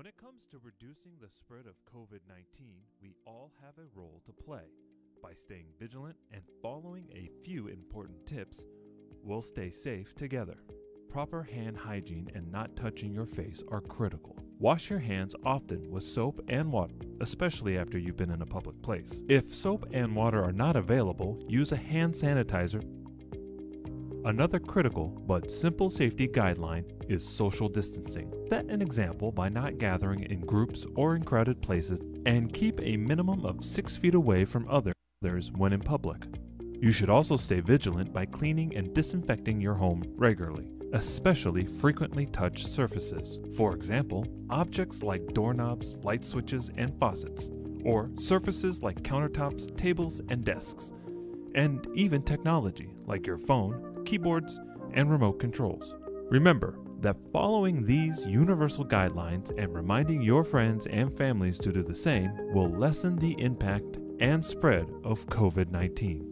When it comes to reducing the spread of COVID 19, we all have a role to play. By staying vigilant and following a few important tips, we'll stay safe together. Proper hand hygiene and not touching your face are critical. Wash your hands often with soap and water, especially after you've been in a public place. If soap and water are not available, use a hand sanitizer. Another critical but simple safety guideline is social distancing. Set an example by not gathering in groups or in crowded places and keep a minimum of six feet away from others when in public. You should also stay vigilant by cleaning and disinfecting your home regularly, especially frequently touched surfaces. For example, objects like doorknobs, light switches, and faucets, or surfaces like countertops, tables, and desks, and even technology like your phone, keyboards, and remote controls. Remember that following these universal guidelines and reminding your friends and families to do the same will lessen the impact and spread of COVID 19.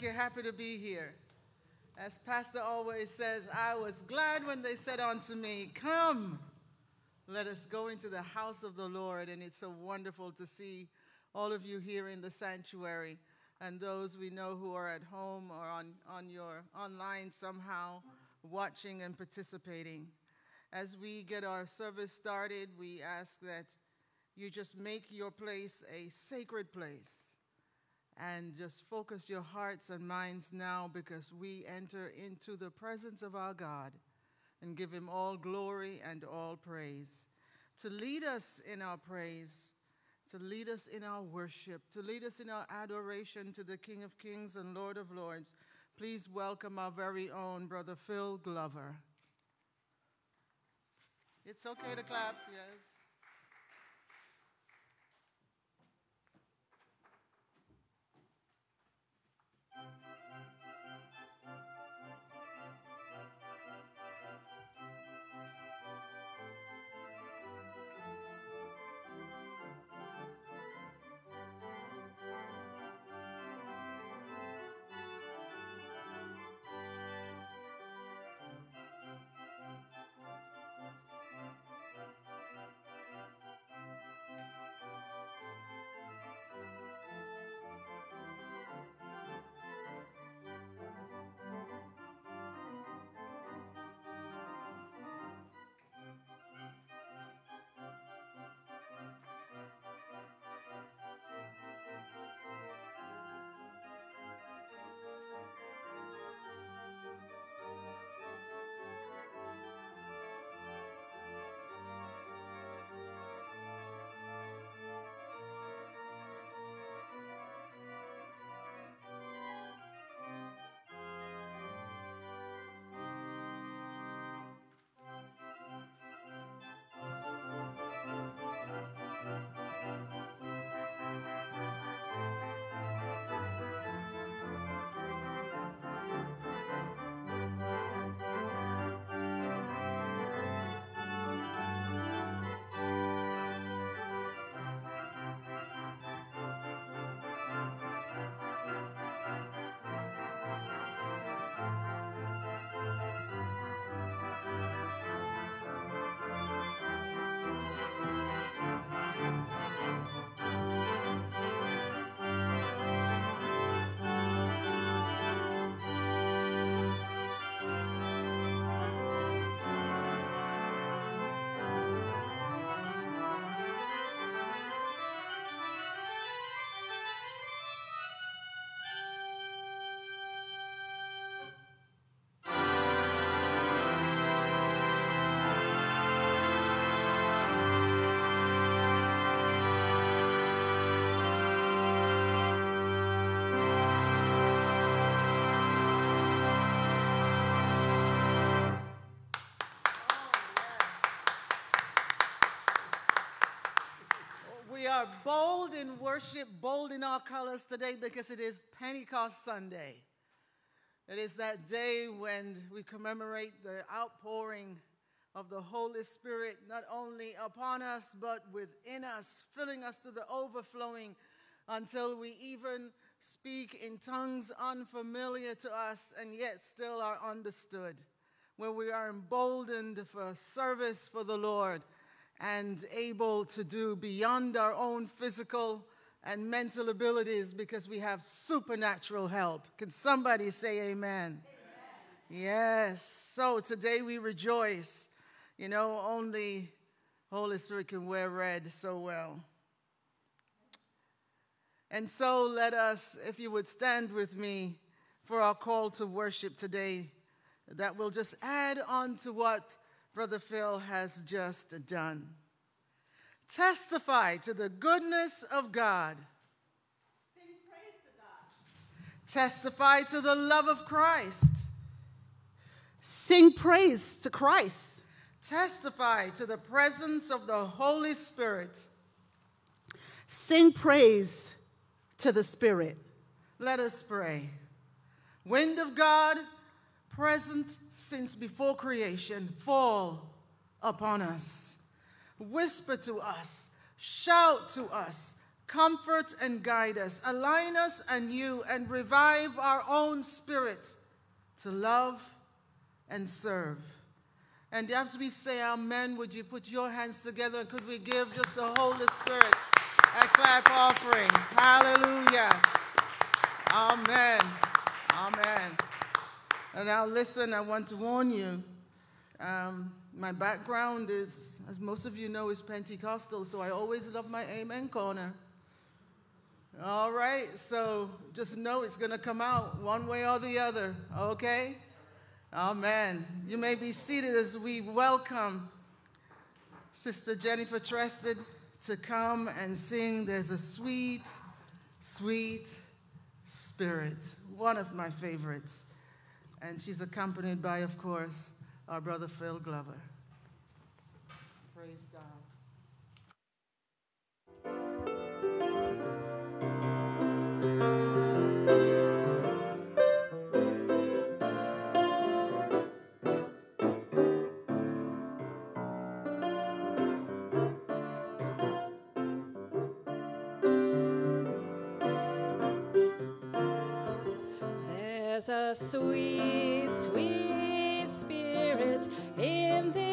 Like you're happy to be here. As Pastor always says, I was glad when they said unto me, Come, let us go into the house of the Lord. And it's so wonderful to see all of you here in the sanctuary and those we know who are at home or on, on your online somehow watching and participating. As we get our service started, we ask that you just make your place a sacred place and just focus your hearts and minds now because we enter into the presence of our God and give him all glory and all praise. To lead us in our praise, to lead us in our worship, to lead us in our adoration to the King of Kings and Lord of Lords, Please welcome our very own Brother Phil Glover. It's okay to clap, yes. Are bold in worship, bold in our colors today because it is Pentecost Sunday. It is that day when we commemorate the outpouring of the Holy Spirit, not only upon us, but within us, filling us to the overflowing until we even speak in tongues unfamiliar to us and yet still are understood, where we are emboldened for service for the Lord and able to do beyond our own physical and mental abilities because we have supernatural help. Can somebody say amen? amen? Yes. So today we rejoice. You know, only Holy Spirit can wear red so well. And so let us, if you would stand with me for our call to worship today, that will just add on to what Brother Phil has just done. Testify to the goodness of God. Sing praise to God. Testify to the love of Christ. Sing praise to Christ. Testify to the presence of the Holy Spirit. Sing praise to the Spirit. Let us pray. Wind of God, present since before creation, fall upon us. Whisper to us, shout to us, comfort and guide us, align us anew, and revive our own spirit to love and serve. And as we say amen, would you put your hands together and could we give just the Holy Spirit a clap offering? Hallelujah. Amen. Amen. And now listen, I want to warn you. Um, my background is, as most of you know, is Pentecostal, so I always love my amen corner. All right, so just know it's going to come out one way or the other, okay? Amen. You may be seated as we welcome Sister Jennifer Trested to come and sing There's a Sweet, Sweet Spirit, one of my favorites. And she's accompanied by, of course, our brother Phil Glover. Praise God. A sweet, sweet spirit in this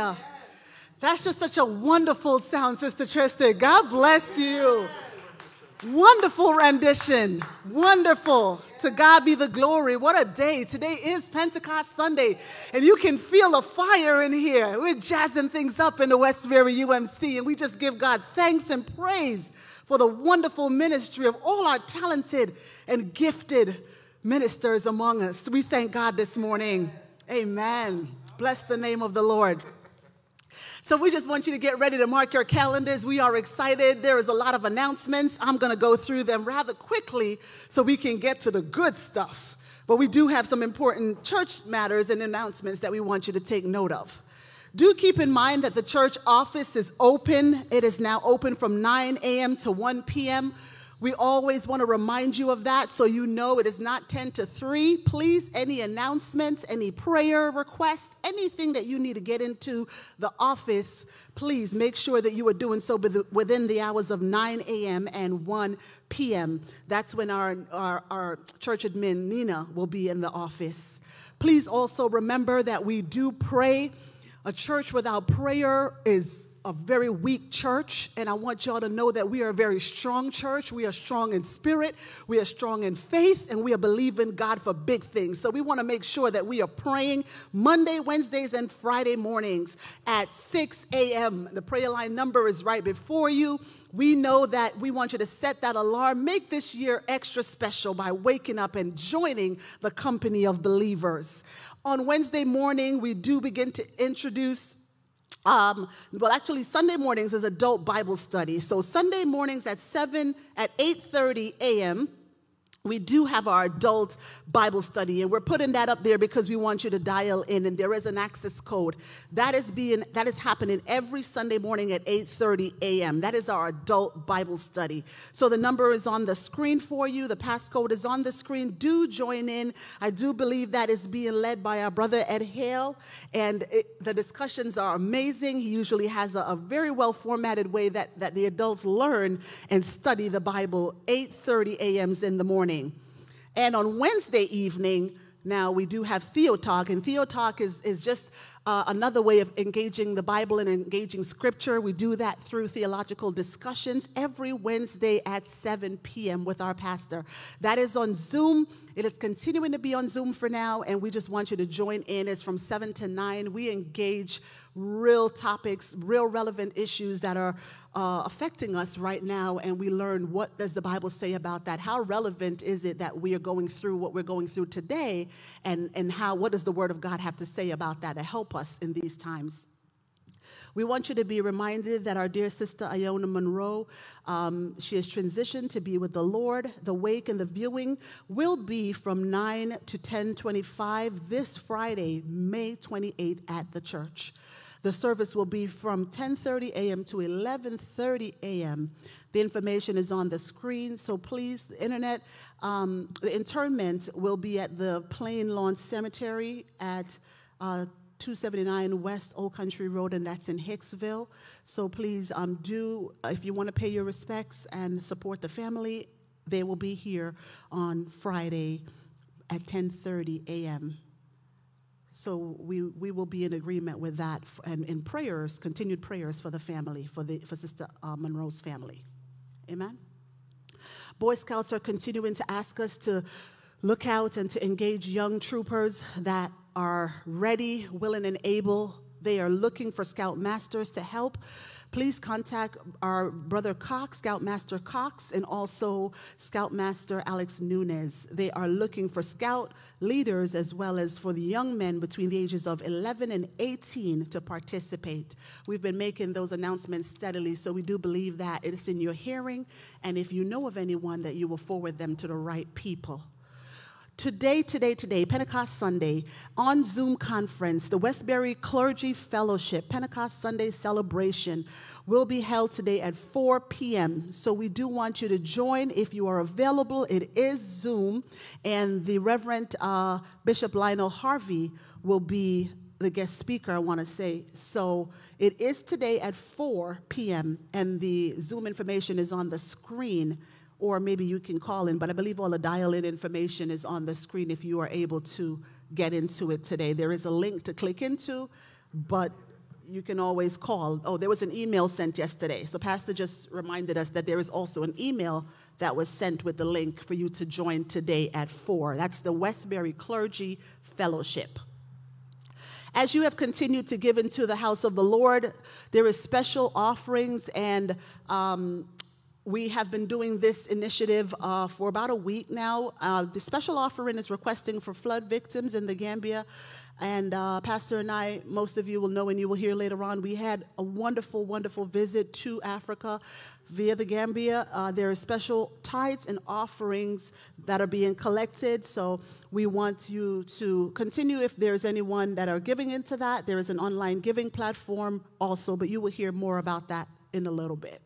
Hallelujah. That's just such a wonderful sound, Sister Tristan. God bless you. Wonderful rendition. Wonderful. To God be the glory. What a day. Today is Pentecost Sunday, and you can feel a fire in here. We're jazzing things up in the Westbury UMC, and we just give God thanks and praise for the wonderful ministry of all our talented and gifted ministers among us. We thank God this morning. Amen. Bless the name of the Lord. So we just want you to get ready to mark your calendars. We are excited. There is a lot of announcements. I'm going to go through them rather quickly so we can get to the good stuff. But we do have some important church matters and announcements that we want you to take note of. Do keep in mind that the church office is open. It is now open from 9 a.m. to 1 p.m. We always want to remind you of that so you know it is not 10 to 3. Please, any announcements, any prayer requests, anything that you need to get into the office, please make sure that you are doing so within the hours of 9 a.m. and 1 p.m. That's when our, our, our church admin, Nina, will be in the office. Please also remember that we do pray. A church without prayer is a very weak church, and I want y'all to know that we are a very strong church. We are strong in spirit, we are strong in faith, and we are believing God for big things. So we want to make sure that we are praying Monday, Wednesdays, and Friday mornings at 6 a.m. The prayer line number is right before you. We know that we want you to set that alarm. Make this year extra special by waking up and joining the company of believers. On Wednesday morning, we do begin to introduce um, well, actually, Sunday mornings is adult Bible study. So Sunday mornings at 7, at 8.30 a.m., we do have our adult Bible study, and we're putting that up there because we want you to dial in, and there is an access code that is being that is happening every Sunday morning at 8:30 a.m. That is our adult Bible study. So the number is on the screen for you. The passcode is on the screen. Do join in. I do believe that is being led by our brother Ed Hale, and it, the discussions are amazing. He usually has a, a very well formatted way that that the adults learn and study the Bible. 8:30 a.m.s in the morning morning. And on Wednesday evening, now we do have Theo Talk, and Theo Talk is, is just uh, another way of engaging the Bible and engaging Scripture. We do that through theological discussions every Wednesday at 7 p.m. with our pastor. That is on Zoom. It is continuing to be on Zoom for now, and we just want you to join in. It's from 7 to 9. We engage real topics, real relevant issues that are uh, affecting us right now, and we learn what does the Bible say about that? How relevant is it that we are going through what we're going through today, and, and how what does the Word of God have to say about that to help us in these times? We want you to be reminded that our dear sister Iona Monroe, um, she has transitioned to be with the Lord. The wake and the viewing will be from 9 to 10:25 this Friday, May 28 at the church. The service will be from 10:30 a.m. to 11:30 a.m. The information is on the screen, so please, the internet, um, the interment will be at the Plain Lawn Cemetery at uh, 279 West Old Country Road, and that's in Hicksville. So please um, do, if you want to pay your respects and support the family, they will be here on Friday at 10:30 a.m. So we, we will be in agreement with that and in prayers, continued prayers for the family, for, the, for Sister uh, Monroe's family. Amen? Boy Scouts are continuing to ask us to look out and to engage young troopers that are ready, willing, and able. They are looking for Scout Masters to help please contact our brother Cox, Scoutmaster Cox, and also Scoutmaster Alex Nunez. They are looking for scout leaders as well as for the young men between the ages of 11 and 18 to participate. We've been making those announcements steadily, so we do believe that it is in your hearing, and if you know of anyone, that you will forward them to the right people. Today, today, today, Pentecost Sunday, on Zoom conference, the Westbury Clergy Fellowship Pentecost Sunday celebration will be held today at 4 p.m. So we do want you to join if you are available. It is Zoom, and the Reverend uh, Bishop Lionel Harvey will be the guest speaker, I want to say. So it is today at 4 p.m., and the Zoom information is on the screen or maybe you can call in, but I believe all the dial in information is on the screen if you are able to get into it today. There is a link to click into, but you can always call. Oh, there was an email sent yesterday. So, Pastor just reminded us that there is also an email that was sent with the link for you to join today at 4. That's the Westbury Clergy Fellowship. As you have continued to give into the house of the Lord, there is special offerings, and um, we have been doing this initiative uh, for about a week now. Uh, the special offering is requesting for flood victims in the Gambia. And uh, Pastor and I, most of you will know and you will hear later on, we had a wonderful, wonderful visit to Africa via the Gambia. Uh, there are special tithes and offerings that are being collected. So we want you to continue if there's anyone that are giving into that. There is an online giving platform also, but you will hear more about that in a little bit.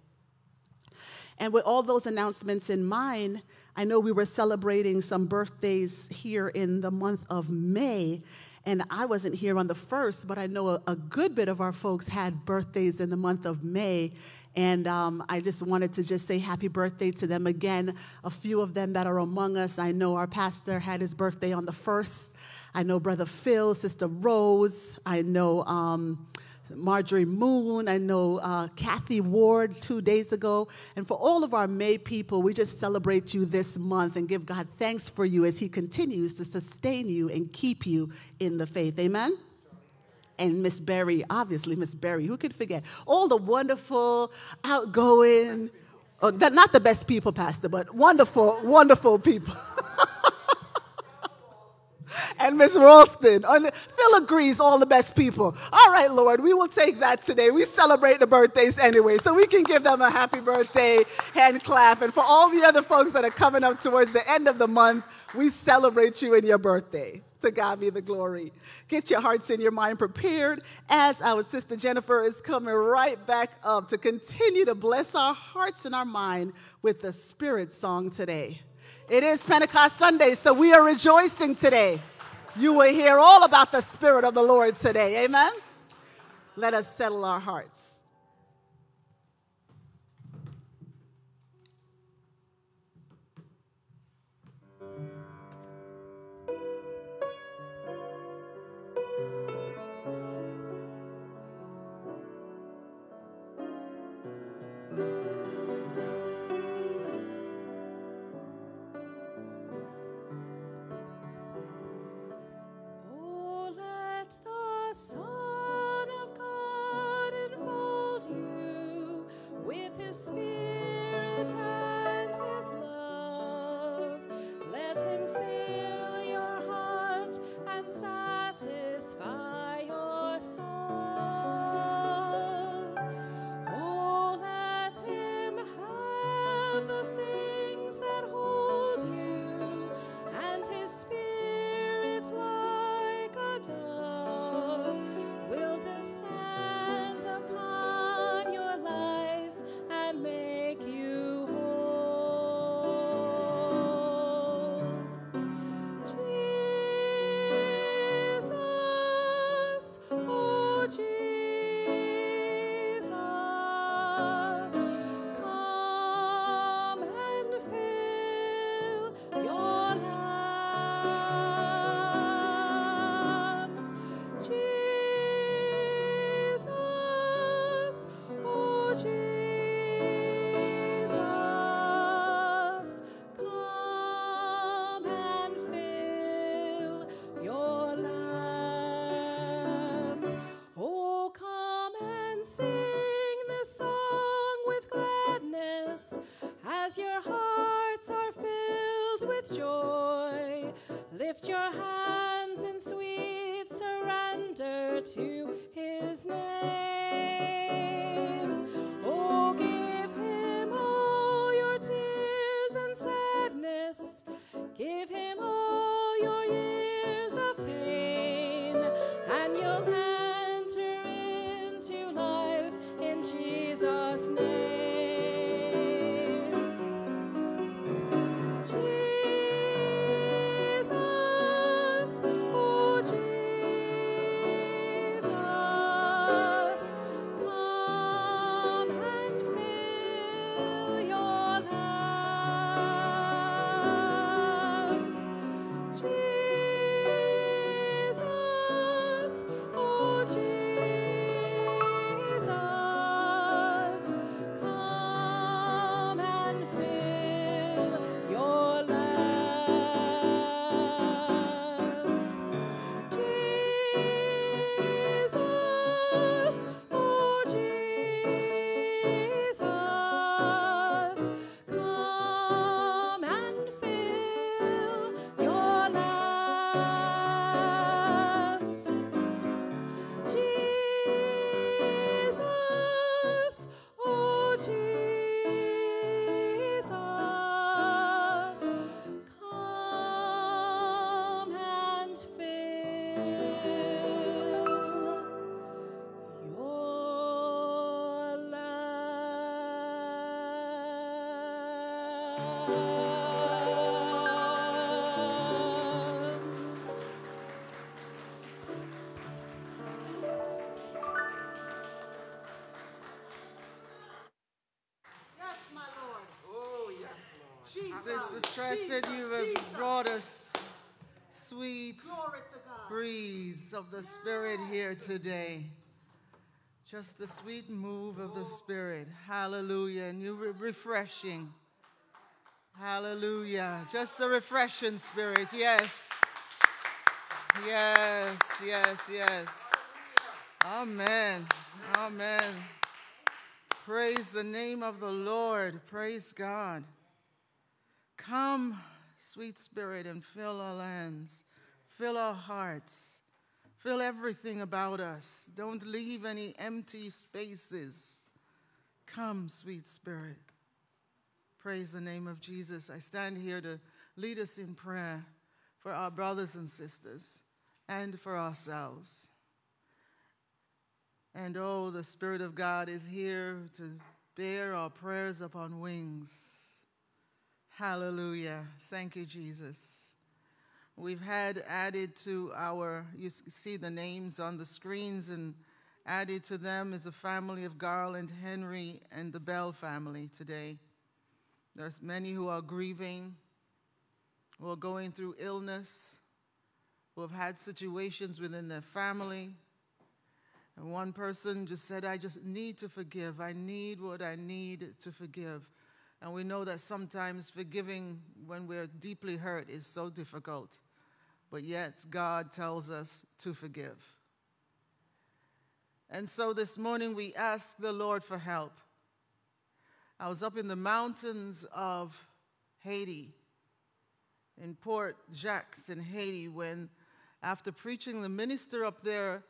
And with all those announcements in mind, I know we were celebrating some birthdays here in the month of May. And I wasn't here on the first, but I know a, a good bit of our folks had birthdays in the month of May. And um, I just wanted to just say happy birthday to them again. A few of them that are among us. I know our pastor had his birthday on the first. I know Brother Phil, Sister Rose. I know um, Marjorie Moon. I know uh, Kathy Ward two days ago. And for all of our May people, we just celebrate you this month and give God thanks for you as He continues to sustain you and keep you in the faith. Amen? and Miss Berry, obviously Miss Berry, who could forget? All the wonderful, outgoing, oh, not the best people, Pastor, but wonderful, wonderful people. and Miss Ralston. Phil agrees, all the best people. All right, Lord, we will take that today. We celebrate the birthdays anyway, so we can give them a happy birthday hand clap. And for all the other folks that are coming up towards the end of the month, we celebrate you in your birthday. To God be the glory. Get your hearts and your mind prepared as our sister Jennifer is coming right back up to continue to bless our hearts and our mind with the Spirit song today. It is Pentecost Sunday, so we are rejoicing today. You will hear all about the Spirit of the Lord today. Amen? Let us settle our hearts. Your years of pain, and you'll enter Trusted, Jesus, you have Jesus. brought us sweet Glory to God. breeze of the Spirit here today. Just the sweet move of the Spirit. Hallelujah. And you re- refreshing. Hallelujah. Just a refreshing spirit. Yes. Yes, yes, yes. Amen. Amen. Praise the name of the Lord. Praise God. Come, sweet spirit, and fill our lands, fill our hearts, fill everything about us. Don't leave any empty spaces. Come, sweet spirit. Praise the name of Jesus. I stand here to lead us in prayer for our brothers and sisters and for ourselves. And oh, the Spirit of God is here to bear our prayers upon wings. Hallelujah. Thank you, Jesus. We've had added to our, you see the names on the screens, and added to them is the family of Garland, Henry, and the Bell family today. There's many who are grieving, who are going through illness, who have had situations within their family. And one person just said, I just need to forgive. I need what I need to forgive. And we know that sometimes forgiving when we're deeply hurt is so difficult. But yet, God tells us to forgive. And so this morning we ask the Lord for help. I was up in the mountains of Haiti, in Port Jacques in Haiti, when after preaching, the minister up there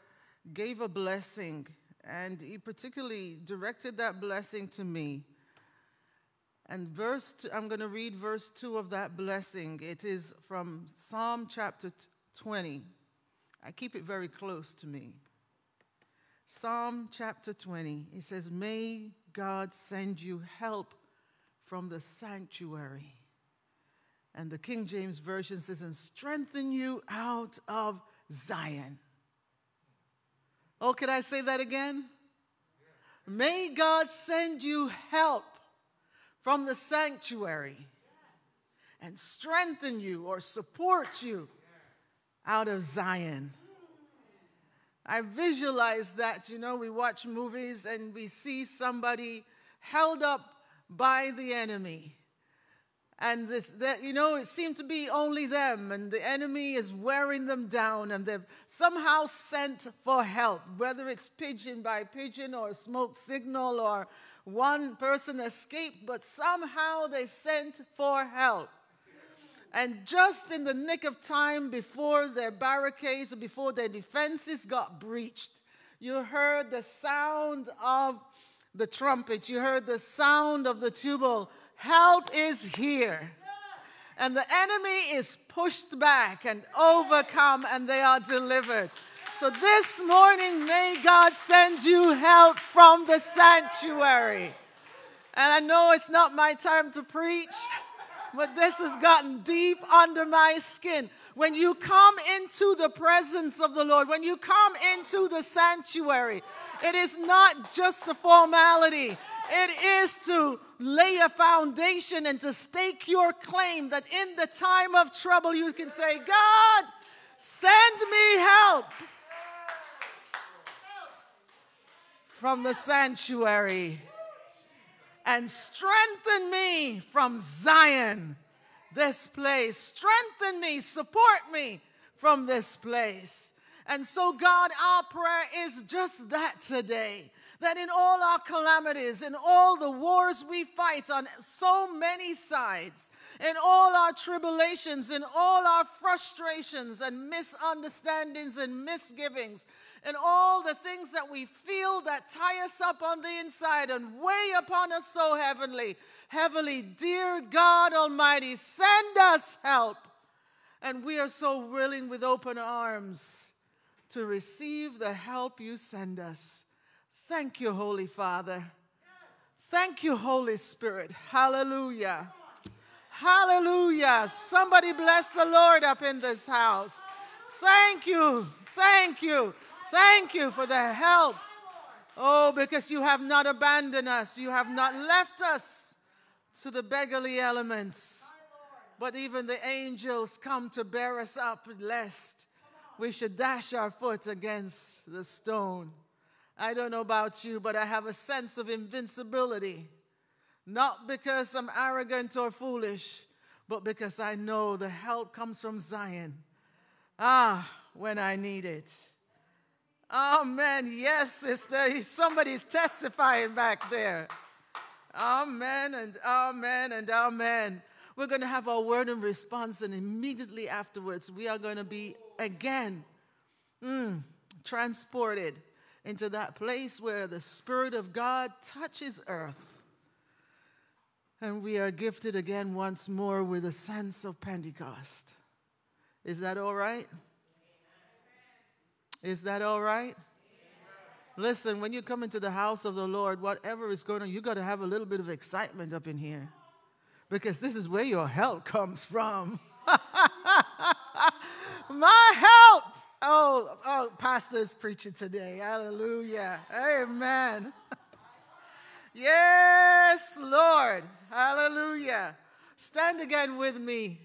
gave a blessing, and he particularly directed that blessing to me. And verse, two, I'm going to read verse 2 of that blessing. It is from Psalm chapter 20. I keep it very close to me. Psalm chapter 20. It says, May God send you help from the sanctuary. And the King James Version says, and strengthen you out of Zion. Oh, could I say that again? May God send you help from the sanctuary and strengthen you or support you out of Zion. I visualize that, you know, we watch movies and we see somebody held up by the enemy. And this, that, you know, it seemed to be only them, and the enemy is wearing them down, and they've somehow sent for help, whether it's pigeon by pigeon or smoke signal or one person escaped, but somehow they sent for help. And just in the nick of time before their barricades or before their defenses got breached, you heard the sound of the trumpet, you heard the sound of the tubal. Help is here. And the enemy is pushed back and overcome, and they are delivered. So this morning, may God send you help from the sanctuary. And I know it's not my time to preach, but this has gotten deep under my skin. When you come into the presence of the Lord, when you come into the sanctuary, it is not just a formality. It is to lay a foundation and to stake your claim that in the time of trouble you can say, God, send me help from the sanctuary and strengthen me from Zion, this place. Strengthen me, support me from this place. And so, God, our prayer is just that today. That in all our calamities, in all the wars we fight on so many sides, in all our tribulations, in all our frustrations and misunderstandings and misgivings, in all the things that we feel that tie us up on the inside and weigh upon us so heavenly, heavily, dear God Almighty, send us help. And we are so willing with open arms to receive the help you send us. Thank you, Holy Father. Thank you, Holy Spirit. Hallelujah. Hallelujah. Somebody bless the Lord up in this house. Thank you. Thank you. Thank you for the help. Oh, because you have not abandoned us. You have not left us to the beggarly elements. But even the angels come to bear us up, lest we should dash our foot against the stone. I don't know about you, but I have a sense of invincibility. Not because I'm arrogant or foolish, but because I know the help comes from Zion. Ah, when I need it. Amen. Yes, sister. Somebody's testifying back there. Amen and amen and amen. We're going to have our word and response, and immediately afterwards, we are going to be again mm, transported into that place where the Spirit of God touches earth. And we are gifted again once more with a sense of Pentecost. Is that all right? Is that all right? Listen, when you come into the house of the Lord, whatever is going on, you got to have a little bit of excitement up in here because this is where your help comes from. My help. Oh, oh, pastor is preaching today. Hallelujah. Amen. yes, Lord. Hallelujah. Stand again with me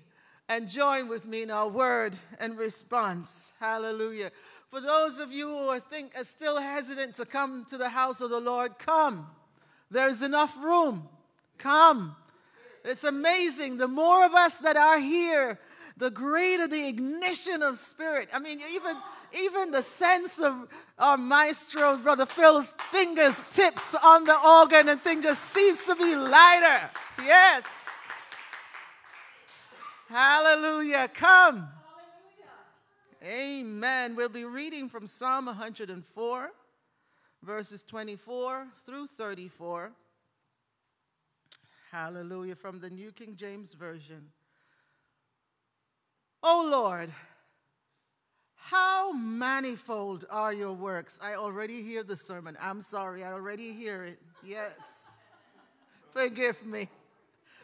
and join with me in our word and response. Hallelujah. For those of you who are, think, are still hesitant to come to the house of the Lord, come. There's enough room. Come. It's amazing. The more of us that are here, the greater the ignition of spirit. I mean, even, even the sense of our maestro, Brother Phil's fingers, tips on the organ and thing just seems to be lighter. Yes. Hallelujah. Come. Amen. We'll be reading from Psalm 104, verses 24 through 34. Hallelujah. From the New King James Version. O Lord, how manifold are your works. I already hear the sermon. I'm sorry, I already hear it. Yes. Forgive me.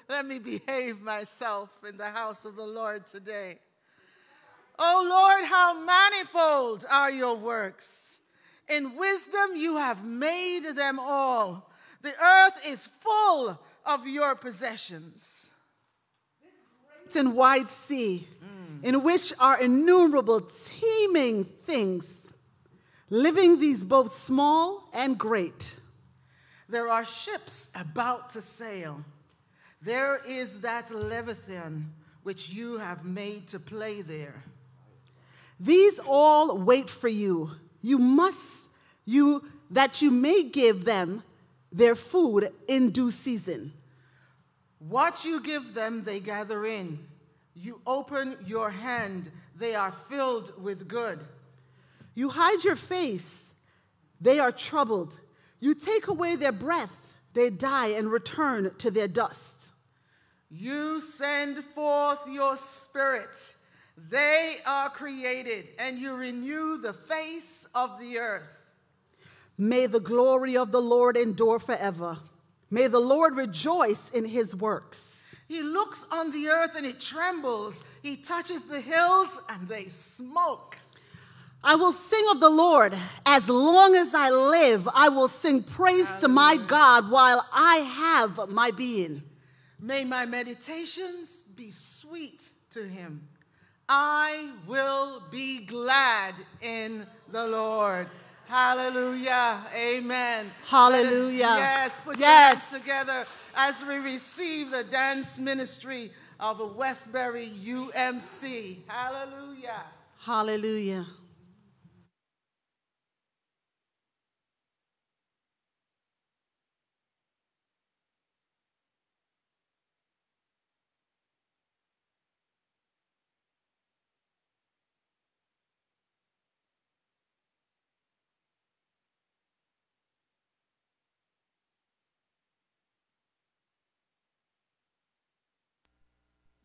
Let me behave myself in the house of the Lord today. O Lord, how manifold are your works. In wisdom you have made them all. The earth is full of your possessions. Great and wide sea, mm. in which are innumerable teeming things, living these both small and great. There are ships about to sail. There is that Leviathan which you have made to play there. These all wait for you. You must, you, that you may give them their food in due season. What you give them, they gather in. You open your hand, they are filled with good. You hide your face, they are troubled. You take away their breath, they die and return to their dust. You send forth your spirit. They are created, and you renew the face of the earth. May the glory of the Lord endure forever. May the Lord rejoice in his works. He looks on the earth and it trembles. He touches the hills and they smoke. I will sing of the Lord as long as I live. I will sing praise to my God while I have my being. May my meditations be sweet to him. I will be glad in the Lord. Hallelujah. Amen. Hallelujah. Us- yes, put Yes. your hands together as we receive the dance ministry of Westbury UMC. Hallelujah. Hallelujah.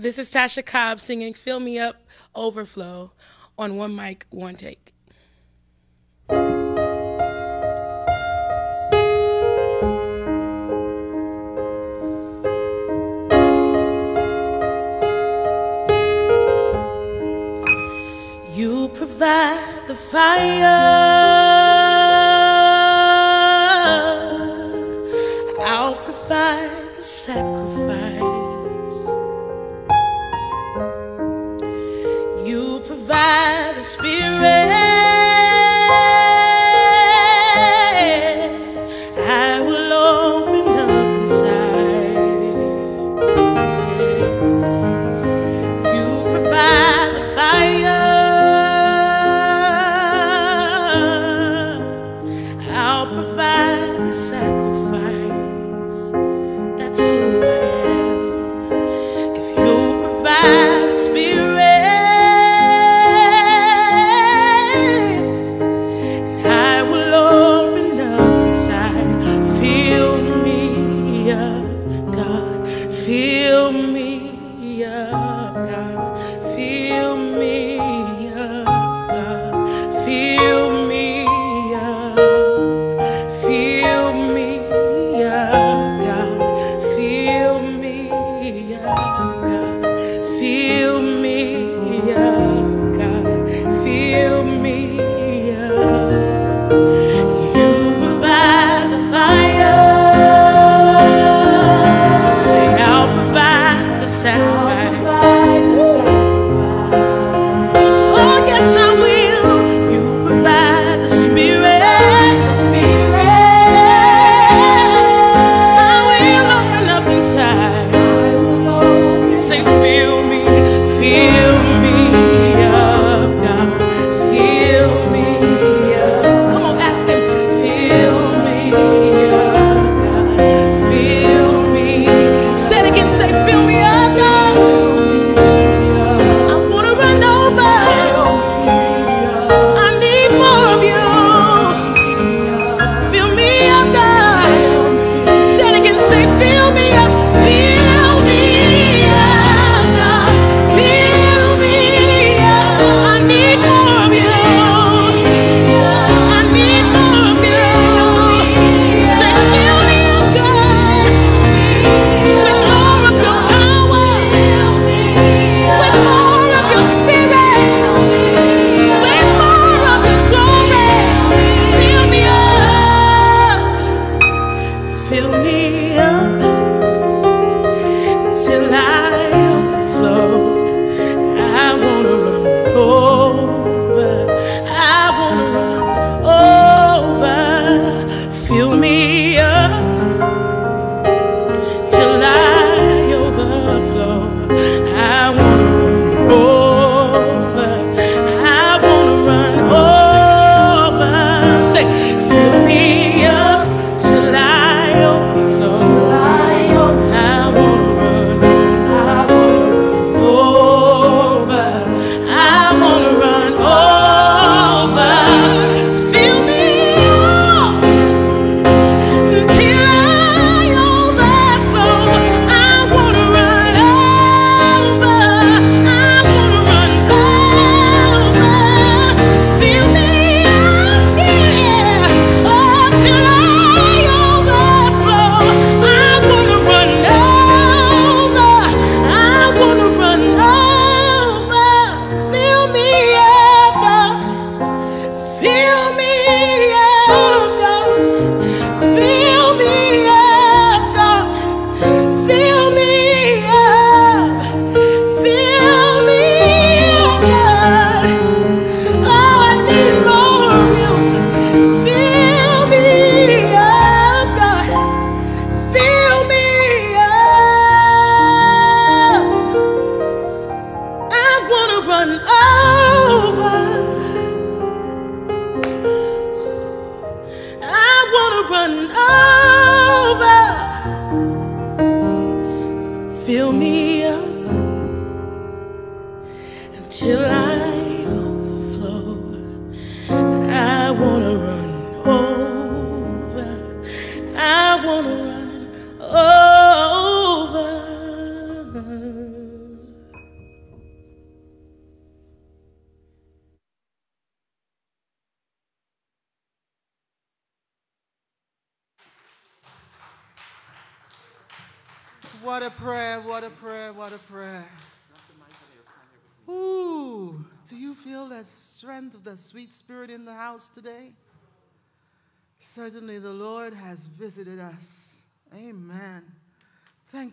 This is Tasha Cobbs singing Fill Me Up Overflow on One Mic, One Take. You provide the fire.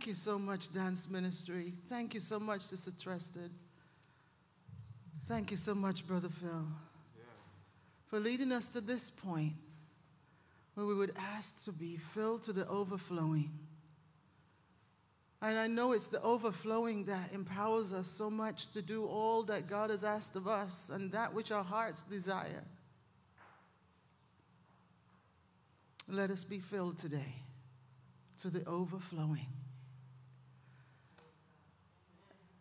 Thank you so much, Dance Ministry. Thank you so much, Sister Trusted. Thank you so much, Brother Phil, for leading us to this point where we would ask to be filled to the overflowing. And I know it's the overflowing that empowers us so much to do all that God has asked of us and that which our hearts desire. Let us be filled today to the overflowing.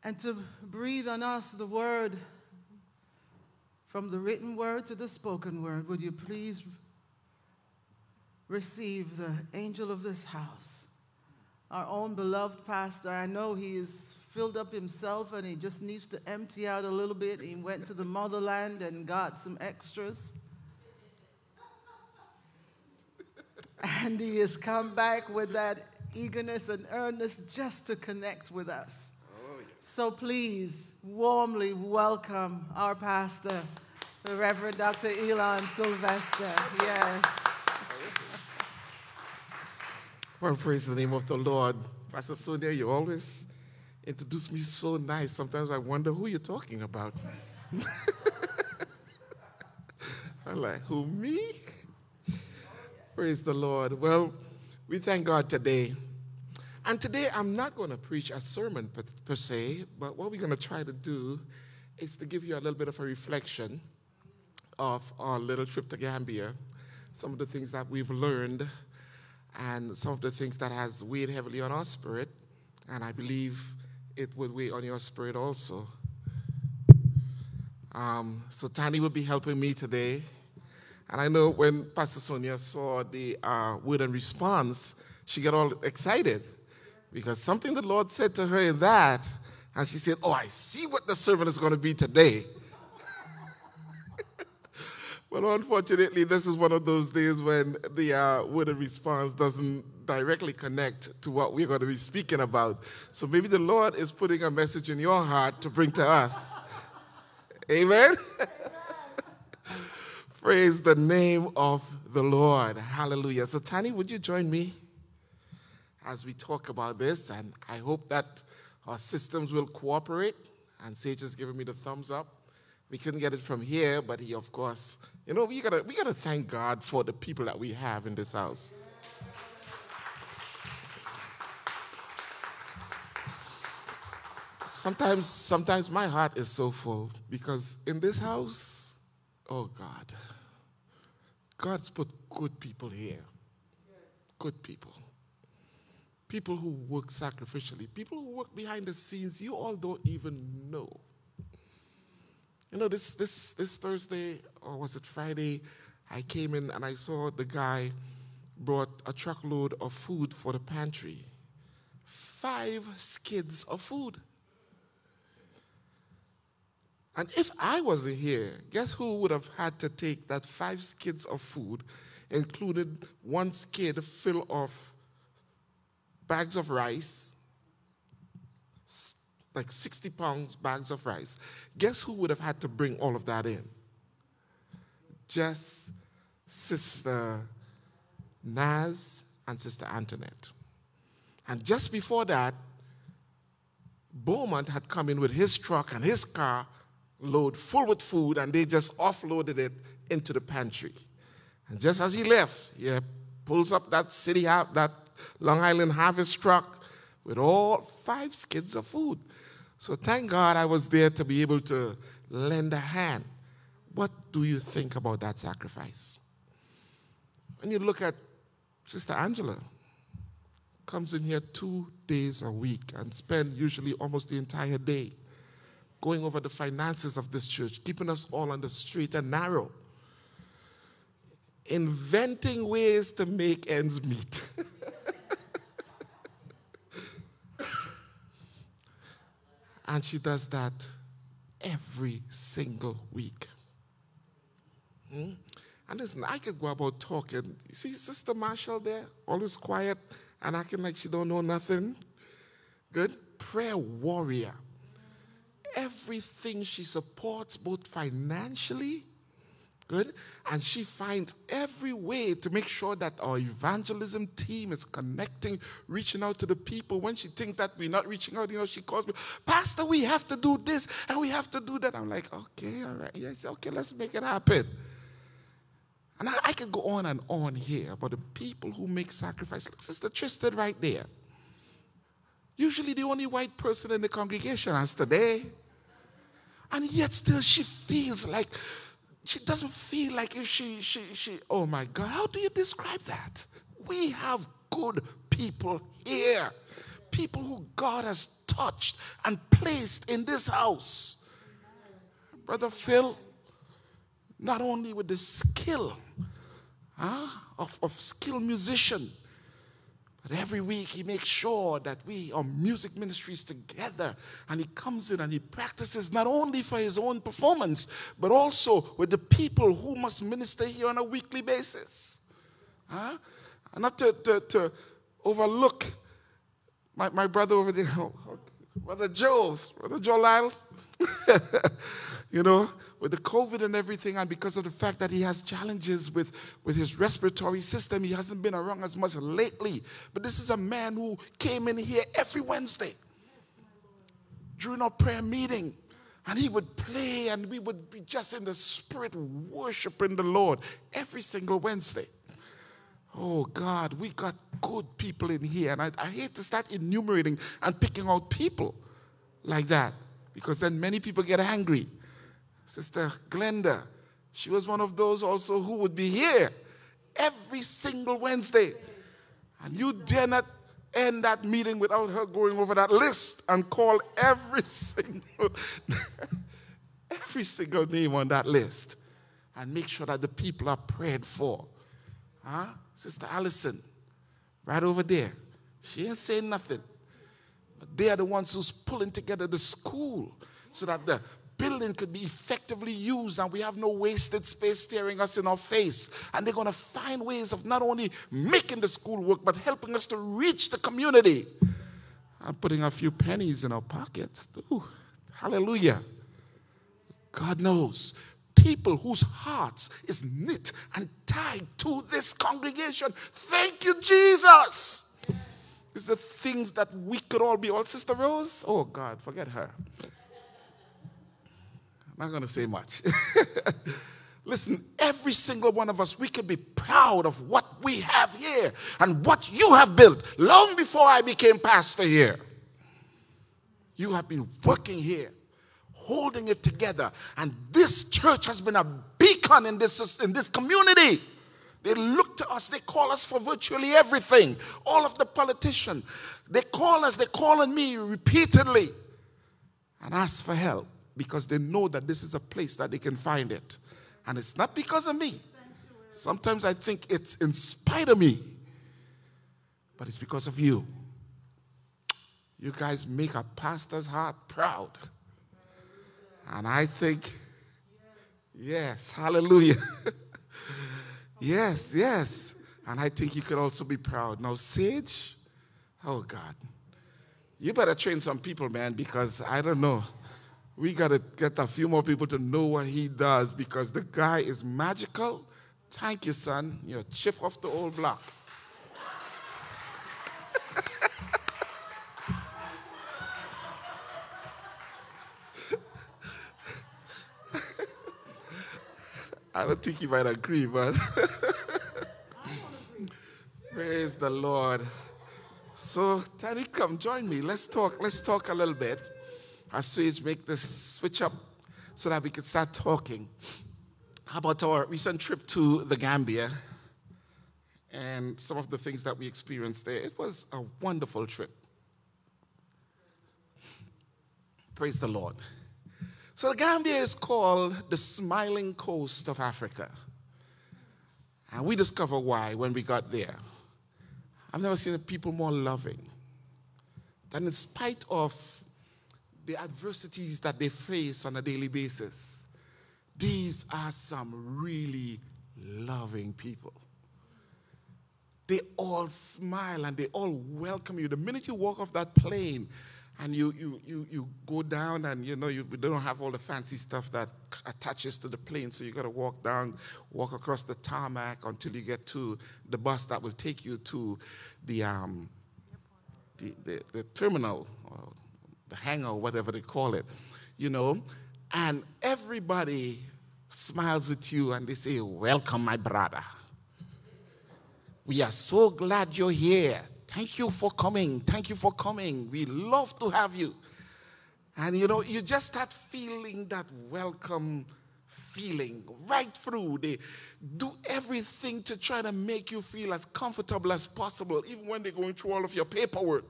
And to breathe on us the word from the written word to the spoken word, would you please receive the angel of this house, our own beloved pastor? I know he is filled up himself and he just needs to empty out a little bit. He went to the motherland and got some extras. And he has come back with that eagerness and earnestness just to connect with us. So please warmly welcome our pastor, the Reverend Dr. Elon Sylvester. Yes. Well, praise the name of the Lord. Pastor Sonia, you always introduce me so nice. Sometimes I wonder who you're talking about. I'm like, who, me? Praise the Lord. Well, we thank God today. And today I'm not going to preach a sermon per, per se, but what we're going to try to do is to give you a little bit of a reflection of our little trip to Gambia, some of the things that we've learned, and some of the things that has weighed heavily on our spirit, and I believe it will weigh on your spirit also. Um, so Tani will be helping me today. And I know when Pastor Sonia saw the uh, word and response, she got all excited because something the Lord said to her in that, and she said, Oh, I see what the servant is going to be today. but unfortunately, this is one of those days when the uh, word and response doesn't directly connect to what we're going to be speaking about. So maybe the Lord is putting a message in your heart to bring to us. Amen. Praise the name of the Lord. Hallelujah. So, Tani, would you join me as we talk about this? And I hope that our systems will cooperate. And Sage has given me the thumbs up. We couldn't get it from here, but he, of course, you know, we gotta we gotta thank God for the people that we have in this house. Sometimes, sometimes my heart is so full because in this house, oh God, God's put good people here. Good people. People who work sacrificially. People who work behind the scenes you all don't even know. You know, this, this, this Thursday, or was it Friday, I came in and I saw the guy brought a truckload of food for the pantry. Five skids of food. And if I wasn't here, guess who would have had to take that five skids of food, included one skid full of bags of rice, like 60 pounds bags of rice. Guess who would have had to bring all of that in? Just Sister Naz and Sister Antoinette. And just before that, Beaumont had come in with his truck and his car load full with food, and they just offloaded it into the pantry. And just as he left, he pulls up that city, har- that Long Island harvest truck with all five skids of food. So thank God I was there to be able to lend a hand. What do you think about that sacrifice? When you look at Sister Angela, comes in here two days a week and spend usually almost the entire day going over the finances of this church, keeping us all on the straight and narrow, inventing ways to make ends meet. and she does that every single week. Hmm? And listen, I could go about talking. You see Sister Marshall there, always quiet and acting like she don't know nothing. Good prayer warrior everything she supports, both financially, good, and she finds every way to make sure that our evangelism team is connecting, reaching out to the people. When she thinks that we're not reaching out, you know, she calls me, Pastor, we have to do this and we have to do that. I'm like, okay, all right, yes, okay, let's make it happen. And I, I could go on and on here about the people who make sacrifice. Look, Sister Tristan right there. Usually the only white person in the congregation as today. And yet still she feels like she doesn't feel like if she she she oh my God, how do you describe that? We have good people here. People who God has touched and placed in this house. Brother Phil, not only with the skill huh, of, of skilled musician, every week he makes sure that we are music ministries together. And he comes in and he practices not only for his own performance, but also with the people who must minister here on a weekly basis. Huh? And not to, to, to overlook my, my brother over there, Brother Joe, Brother Joe Lyles. you know, with the COVID and everything, and because of the fact that he has challenges with, with his respiratory system, he hasn't been around as much lately. But this is a man who came in here every Wednesday during our prayer meeting. And he would play, and we would be just in the spirit worshiping the Lord every single Wednesday. Oh God, we got good people in here. And I, I hate to start enumerating and picking out people like that because then many people get angry. Sister Glenda, she was one of those also who would be here every single Wednesday. And you dare not end that meeting without her going over that list and call every single every single name on that list and make sure that the people are prayed for. Huh? Sister Allison, right over there. She ain't saying nothing. But they are the ones who's pulling together the school so that the building could be effectively used and we have no wasted space staring us in our face. And they're going to find ways of not only making the school work, but helping us to reach the community. I'm putting a few pennies in our pockets. Ooh, hallelujah. God knows people whose hearts is knit and tied to this congregation. Thank you, Jesus. It's the things that we could all be. All Sister Rose? Oh, God, forget her. I'm not going to say much. Listen, every single one of us, we can be proud of what we have here and what you have built long before I became pastor here. You have been working here, holding it together, and this church has been a beacon in this, in this community. They look to us, they call us for virtually everything. All of the politicians, they call us, they call on me repeatedly and ask for help because they know that this is a place that they can find it. And it's not because of me. Sometimes I think it's in spite of me, but it's because of you. You guys make a pastor's heart proud. And I think, yes, hallelujah. yes, yes. And I think you could also be proud. Now, Sage, oh God, you better train some people, man, because I don't know we got to get a few more people to know what he does because the guy is magical. Thank you, son. You're a chip off the old block. I don't think you might agree, but praise the Lord. So, Tani, come join me. Let's talk. Let's talk a little bit as Sage make this switch up so that we could start talking. About our recent trip to the Gambia and some of the things that we experienced there? It was a wonderful trip. Praise the Lord. So, the Gambia is called the smiling coast of Africa. And we discovered why when we got there. I've never seen a people more loving. That in spite of the adversities that they face on a daily basis, these are some really loving people. They all smile and they all welcome you. The minute you walk off that plane and you, you, you, you go down and you know you don't have all the fancy stuff that attaches to the plane so you got to walk down walk across the tarmac until you get to the bus that will take you to the um, the, the, the terminal hangar or whatever they call it you know and everybody smiles with you and they say welcome my brother we are so glad you're here. Thank you for coming. Thank you for coming. We love to have you. And you know, you just start feeling that welcome feeling right through. They do everything to try to make you feel as comfortable as possible, even when they're going through all of your paperwork.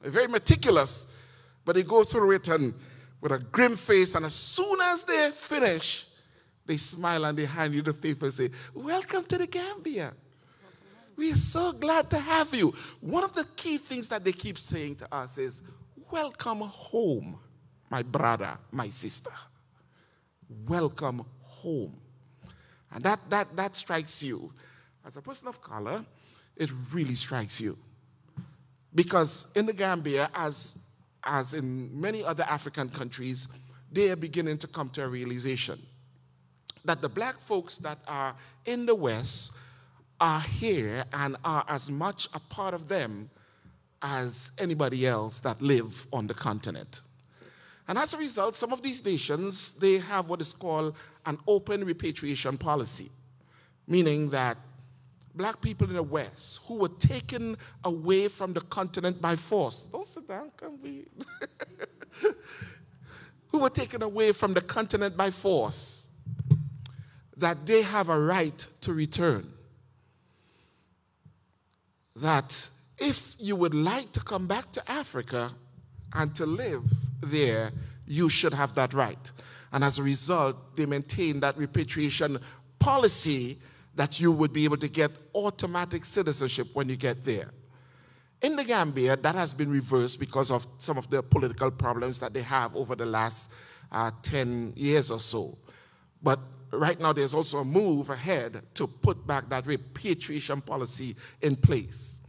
They're very meticulous, but they go through it and with a grim face, and as soon as they finish, they smile and they hand you the paper and say, Welcome to the Gambia. We are so glad to have you. One of the key things that they keep saying to us is, Welcome home, my brother, my sister. Welcome home. And that, that, that strikes you. As a person of color, it really strikes you. Because in the Gambia, as, as in many other African countries, they are beginning to come to a realization that the black folks that are in the West are here and are as much a part of them as anybody else that live on the continent. And as a result, some of these nations, they have what is called an open repatriation policy, meaning that black people in the West who were taken away from the continent by force, don't sit down, come be, who were taken away from the continent by force, that they have a right to return. That if you would like to come back to Africa and to live there, you should have that right. And as a result, they maintain that repatriation policy that you would be able to get automatic citizenship when you get there. In the Gambia, that has been reversed because of some of the political problems that they have over the last uh, 10 years or so. But right now, there's also a move ahead to put back that repatriation policy in place.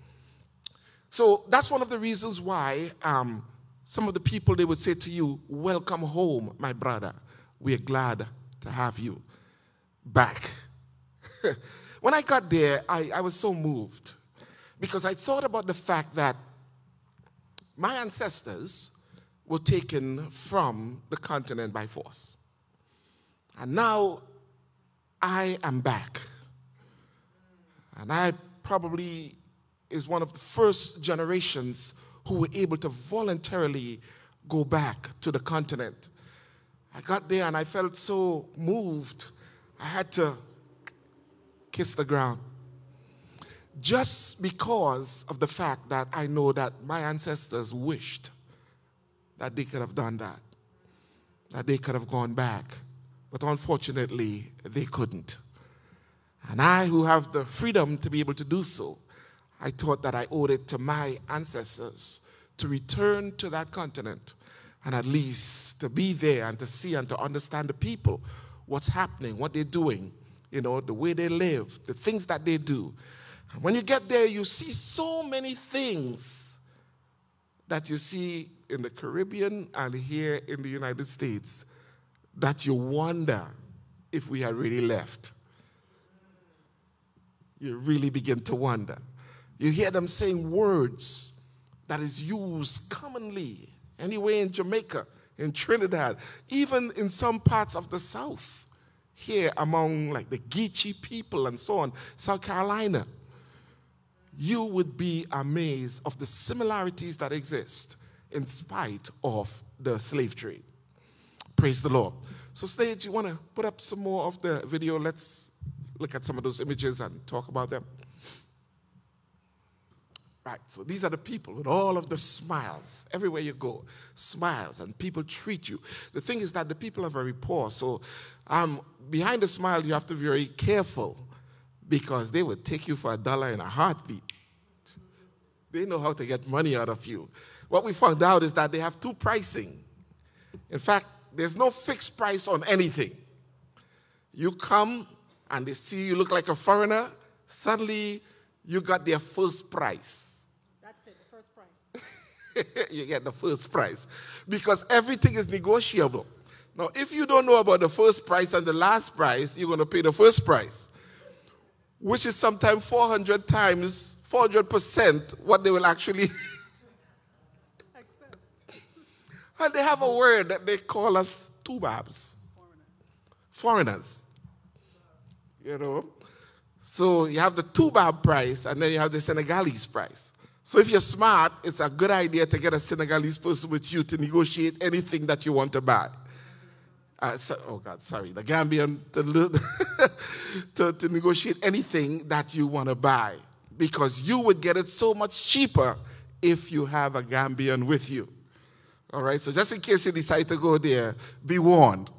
So that's one of the reasons why um, some of the people they would say to you, Welcome home, my brother. We're glad to have you back. when I got there, I, I was so moved because I thought about the fact that my ancestors were taken from the continent by force. And now I am back. And I probably is one of the first generations who were able to voluntarily go back to the continent. I got there and I felt so moved. I had to kiss the ground. Just because of the fact that I know that my ancestors wished that they could have done that, that they could have gone back. But unfortunately, they couldn't. And I, who have the freedom to be able to do so, I thought that I owed it to my ancestors to return to that continent and at least to be there and to see and to understand the people, what's happening, what they're doing, you know, the way they live, the things that they do. And when you get there, you see so many things that you see in the Caribbean and here in the United States that you wonder if we had really left. You really begin to wonder. You hear them saying words that is used commonly anywhere in Jamaica, in Trinidad, even in some parts of the South, here among like the Geechee people and so on, South Carolina. You would be amazed of the similarities that exist in spite of the slave trade. Praise the Lord. So, Sage, you want to put up some more of the video? Let's look at some of those images and talk about them. Right, so these are the people with all of the smiles. Everywhere you go, smiles, and people treat you. The thing is that the people are very poor, so um, behind the smile, you have to be very careful because they would take you for a dollar in a heartbeat. They know how to get money out of you. What we found out is that they have two pricing. In fact, there's no fixed price on anything. You come and they see you look like a foreigner, suddenly you got their first price. you get the first prize because everything is negotiable. Now, if you don't know about the first prize and the last prize, you're going to pay the first prize, which is sometimes 400 times, 400% what they will actually. and they have a word that they call us tubabs, foreigners. You know? So you have the tubab price and then you have the Senegalese price. So if you're smart, it's a good idea to get a Senegalese person with you to negotiate anything that you want to buy. Uh, so, oh God, sorry, the Gambian to, to, to negotiate anything that you want to buy because you would get it so much cheaper if you have a Gambian with you. All right, so just in case you decide to go there, be warned.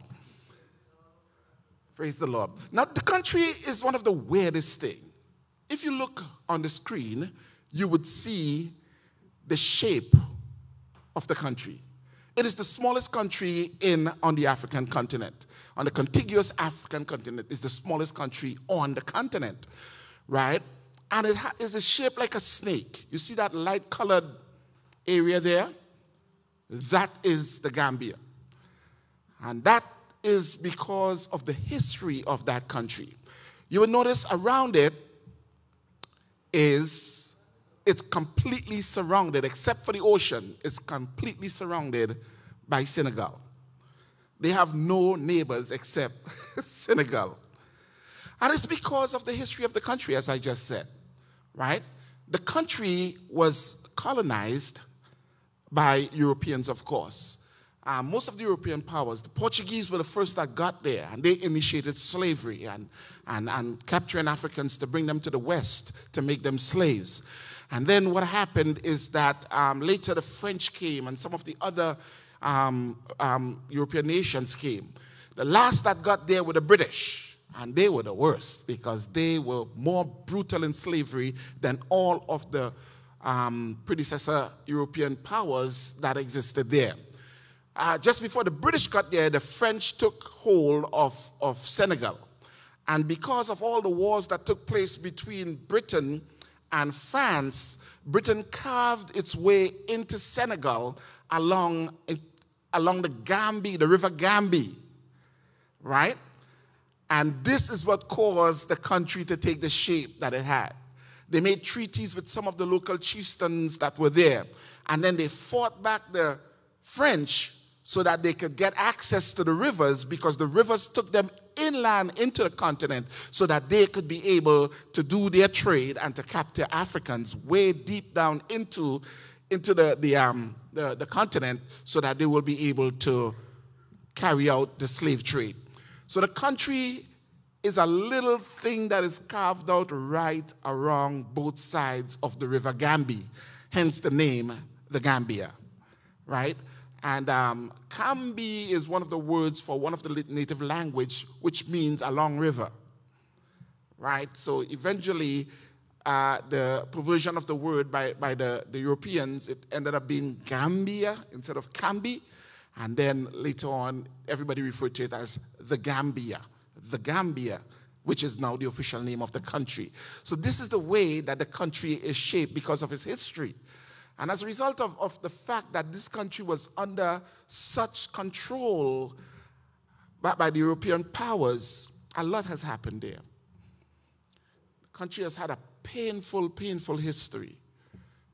Praise the Lord. Now, the country is one of the weirdest things. If you look on the screen, you would see the shape of the country. It is the smallest country in on the African continent. On the contiguous African continent it's the smallest country on the continent, right? And it is a shape like a snake. You see that light colored area there? That is the Gambia. And that is because of the history of that country. You will notice around it is it's completely surrounded, except for the ocean, it's completely surrounded by Senegal. They have no neighbors except Senegal. And it's because of the history of the country, as I just said, right? The country was colonized by Europeans, of course. Uh, most of the European powers, the Portuguese were the first that got there, and they initiated slavery and, and, and capturing Africans to bring them to the West to make them slaves. And then what happened is that um, later the French came and some of the other um, um, European nations came. The last that got there were the British, and they were the worst because they were more brutal in slavery than all of the um, predecessor European powers that existed there. Uh, just before the British got there, the French took hold of, of Senegal. And because of all the wars that took place between Britain and France, Britain carved its way into Senegal along, along the Gambie, the River Gambie, right? And this is what caused the country to take the shape that it had. They made treaties with some of the local chieftains that were there. And then they fought back the French so that they could get access to the rivers because the rivers took them inland into the continent so that they could be able to do their trade and to capture Africans way deep down into, into the, the, um, the, the continent so that they will be able to carry out the slave trade. So the country is a little thing that is carved out right along both sides of the river Gambia, hence the name the Gambia, right? And um, Kambi is one of the words for one of the native language, which means a long river. Right? So eventually, uh, the perversion of the word by, by the, the Europeans, it ended up being Gambia instead of Cambi. And then later on, everybody referred to it as the Gambia. The Gambia, which is now the official name of the country. So this is the way that the country is shaped because of its history. And as a result of, of the fact that this country was under such control by, by the European powers, a lot has happened there. The country has had a painful, painful history.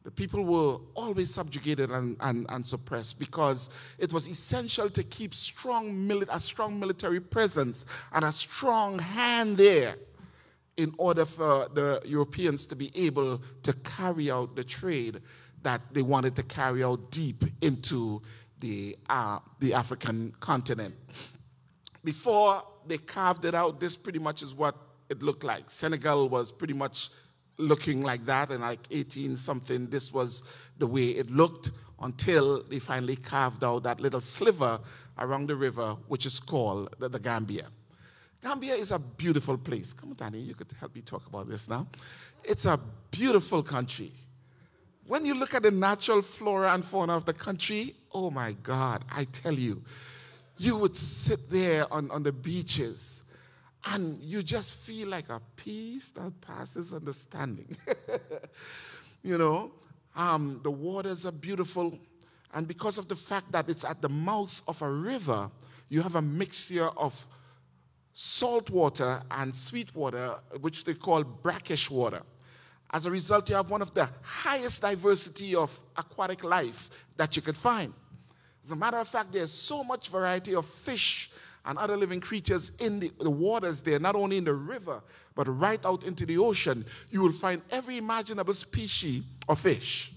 The people were always subjugated and, and, and suppressed because it was essential to keep strong a strong military presence and a strong hand there in order for the Europeans to be able to carry out the trade that they wanted to carry out deep into the, uh, the African continent. Before they carved it out, this pretty much is what it looked like. Senegal was pretty much looking like that, and like 18 something, this was the way it looked until they finally carved out that little sliver around the river, which is called the, the Gambia. Gambia is a beautiful place. Come on, Danny, you could help me talk about this now. It's a beautiful country. When you look at the natural flora and fauna of the country, oh my God, I tell you, you would sit there on, on the beaches and you just feel like a peace that passes understanding. you know? Um, the waters are beautiful. And because of the fact that it's at the mouth of a river, you have a mixture of salt water and sweet water, which they call brackish water. As a result, you have one of the highest diversity of aquatic life that you could find. As a matter of fact, there's so much variety of fish and other living creatures in the, the waters there, not only in the river, but right out into the ocean. You will find every imaginable species of fish.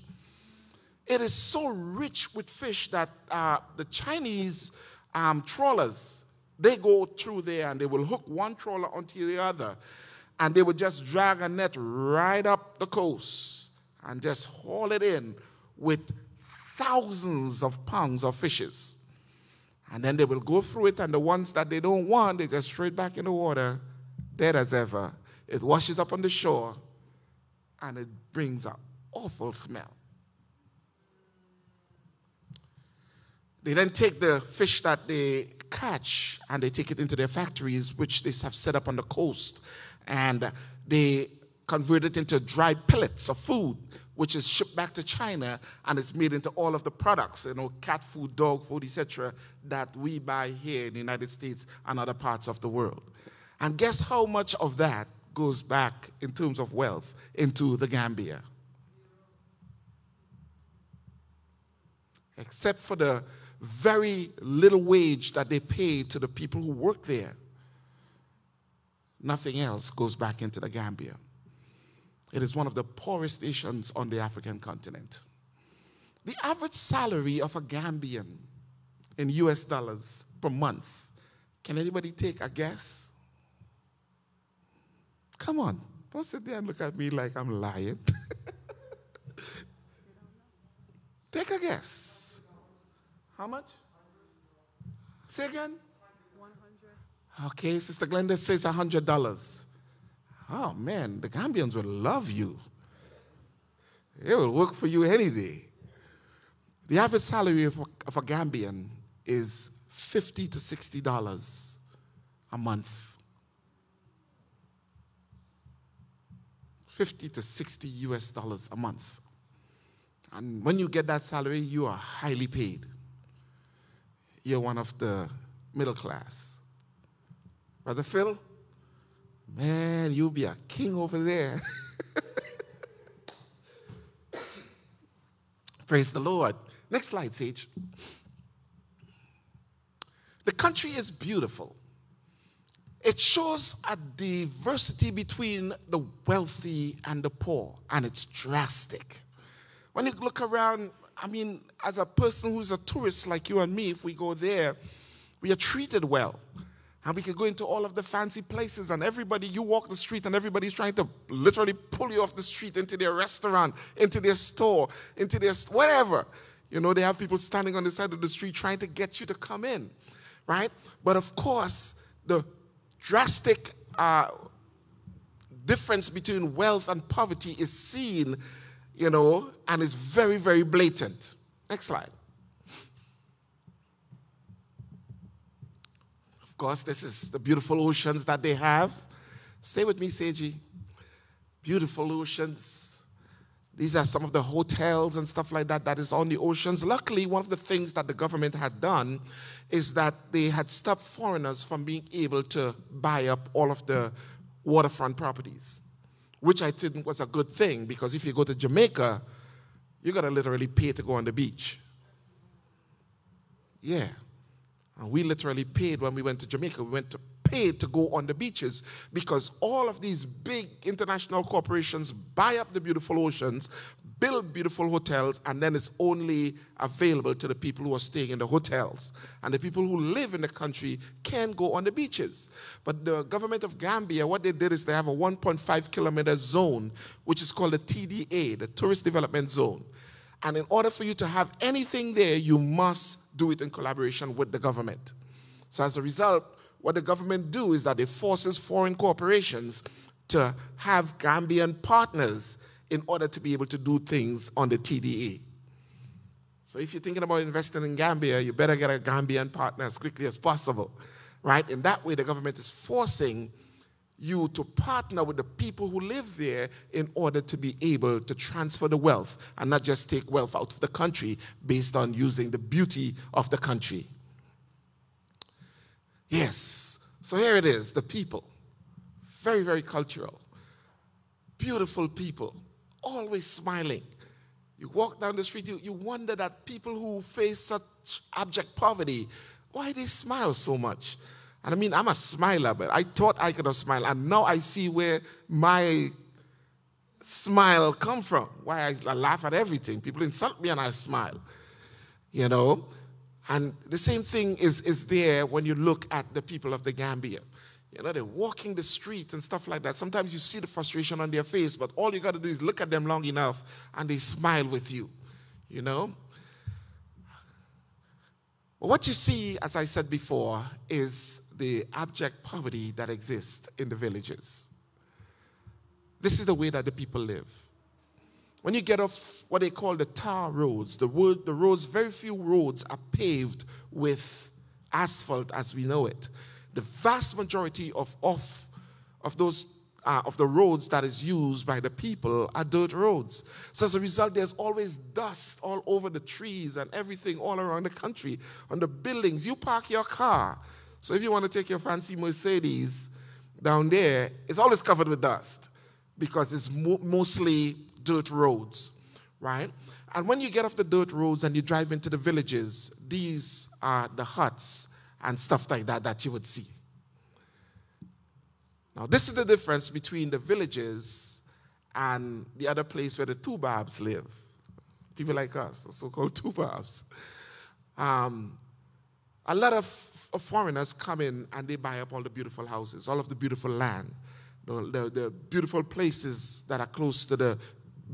It is so rich with fish that uh, the Chinese um, trawlers, they go through there and they will hook one trawler onto the other and they would just drag a net right up the coast and just haul it in with thousands of pounds of fishes. And then they will go through it, and the ones that they don't want, they just straight back in the water, dead as ever. It washes up on the shore, and it brings an awful smell. They then take the fish that they catch and they take it into their factories, which they have set up on the coast, and they convert it into dry pellets of food, which is shipped back to China and it's made into all of the products, you know, cat food, dog food, etc., that we buy here in the United States and other parts of the world. And guess how much of that goes back in terms of wealth into the Gambia? Except for the very little wage that they pay to the people who work there. Nothing else goes back into the Gambia. It is one of the poorest nations on the African continent. The average salary of a Gambian in US dollars per month, can anybody take a guess? Come on, don't sit there and look at me like I'm lying. take a guess. How much? Say again? 100. Okay, Sister Glenda says $100. Oh man, the Gambians will love you. It will work for you any day. The average salary of a, of a Gambian is 50 to $60 a month. 50 to 60 US dollars a month. And when you get that salary, you are highly paid. You're one of the middle class. Brother Phil, man, you'll be a king over there. Praise the Lord. Next slide, Sage. The country is beautiful. It shows a diversity between the wealthy and the poor, and it's drastic. When you look around, I mean, as a person who's a tourist like you and me, if we go there, we are treated well. And we can go into all of the fancy places, and everybody, you walk the street, and everybody's trying to literally pull you off the street into their restaurant, into their store, into their whatever. You know, they have people standing on the side of the street trying to get you to come in, right? But of course, the drastic uh, difference between wealth and poverty is seen, you know, and is very, very blatant. Next slide. Of course, this is the beautiful oceans that they have. Stay with me, Sage. Beautiful oceans. These are some of the hotels and stuff like that that is on the oceans. Luckily, one of the things that the government had done is that they had stopped foreigners from being able to buy up all of the waterfront properties, which I think was a good thing because if you go to Jamaica, you got to literally pay to go on the beach. Yeah. And we literally paid when we went to Jamaica. We went to paid to go on the beaches because all of these big international corporations buy up the beautiful oceans, build beautiful hotels, and then it's only available to the people who are staying in the hotels. And the people who live in the country can go on the beaches. But the government of Gambia, what they did is they have a 1.5 kilometer zone, which is called the TDA, the Tourist Development Zone. And in order for you to have anything there, you must do it in collaboration with the government. So as a result, what the government do is that it forces foreign corporations to have Gambian partners in order to be able to do things on the TDA. So if you're thinking about investing in Gambia, you better get a Gambian partner as quickly as possible, right? In that way, the government is forcing you to partner with the people who live there in order to be able to transfer the wealth and not just take wealth out of the country based on using the beauty of the country. Yes, so here it is the people. Very, very cultural. Beautiful people, always smiling. You walk down the street, you, you wonder that people who face such abject poverty, why they smile so much? And I mean, I'm a smiler, but I thought I could have smiled, and now I see where my smile come from. Why I, laugh at everything. People insult me and I smile. You know? And the same thing is, is there when you look at the people of the Gambia. You know, they're walking the street and stuff like that. Sometimes you see the frustration on their face, but all you got to do is look at them long enough and they smile with you. You know? What you see, as I said before, is the abject poverty that exists in the villages. This is the way that the people live. When you get off what they call the tar roads, the, wood, the roads, very few roads are paved with asphalt as we know it. The vast majority of, of, of those uh, of the roads that is used by the people are dirt roads. So as a result, there's always dust all over the trees and everything all around the country, on the buildings. You park your car. So if you want to take your fancy Mercedes down there, it's always covered with dust because it's mo- mostly dirt roads, right? And when you get off the dirt roads and you drive into the villages, these are the huts and stuff like that that you would see. Now, this is the difference between the villages and the other place where the Tubabs live. People like us, the so called Tubabs. Um, a lot of, of foreigners come in and they buy up all the beautiful houses, all of the beautiful land, the, the, the beautiful places that are close to the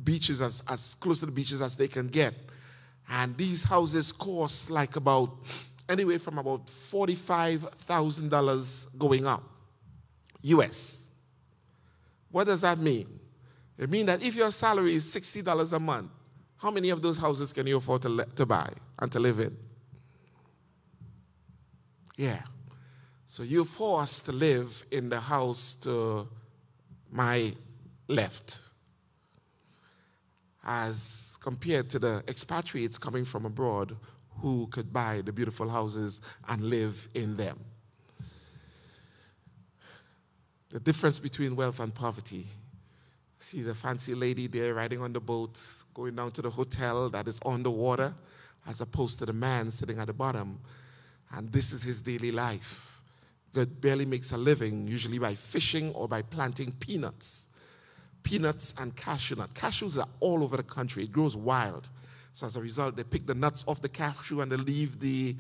beaches, as, as close to the beaches as they can get. And these houses cost like about anywhere from about $45,000 going up. US. What does that mean? It means that if your salary is $60 a month, how many of those houses can you afford to, to buy and to live in? Yeah. So you're forced to live in the house to my left, as compared to the expatriates coming from abroad who could buy the beautiful houses and live in them. The difference between wealth and poverty. See the fancy lady there riding on the boat, going down to the hotel that is on the water, as opposed to the man sitting at the bottom. And this is his daily life. God barely makes a living, usually by fishing or by planting peanuts. Peanuts and cashew nut. Cashews are all over the country, it grows wild. So as a result, they pick the nuts off the cashew and they leave the,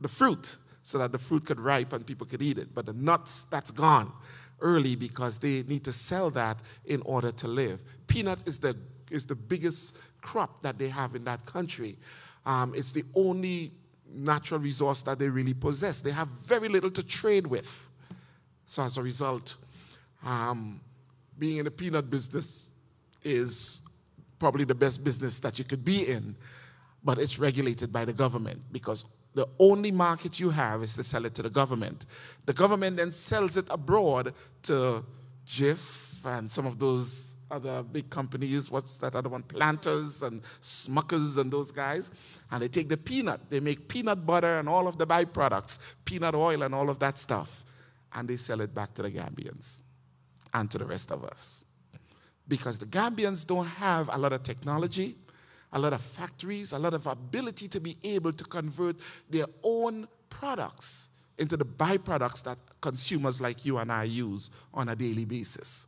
the fruit so that the fruit could ripe and people could eat it. But the nuts, that's gone early because they need to sell that in order to live. Peanut is the, is the biggest crop that they have in that country. Um, it's the only natural resource that they really possess. They have very little to trade with. So as a result, um, being in the peanut business is probably the best business that you could be in, but it's regulated by the government because the only market you have is to sell it to the government. The government then sells it abroad to Jif and some of those other big companies. What's that other one? Planters and Smuckers and those guys. And they take the peanut, they make peanut butter and all of the byproducts, peanut oil and all of that stuff, and they sell it back to the Gambians and to the rest of us because the Gambians don't have a lot of technology, a lot of factories, a lot of ability to be able to convert their own products into the byproducts that consumers like you and I use on a daily basis.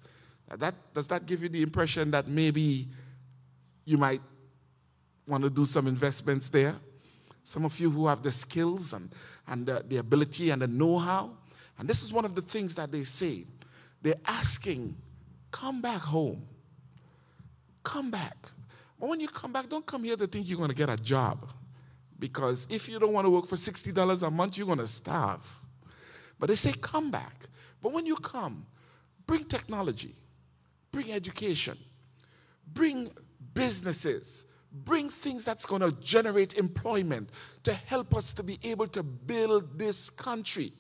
That, does that give you the impression that maybe you might want to do some investments there? Some of you who have the skills and, and the, the ability and the know how. And this is one of the things that they say. They're asking, come back home. Come back. But when you come back, don't come here to think you're going to get a job. Because if you don't want to work for $60 a month, you're going to starve. But they say, come back. But when you come, bring technology, bring education, bring businesses, bring things that's going to generate employment to help us to be able to build this country.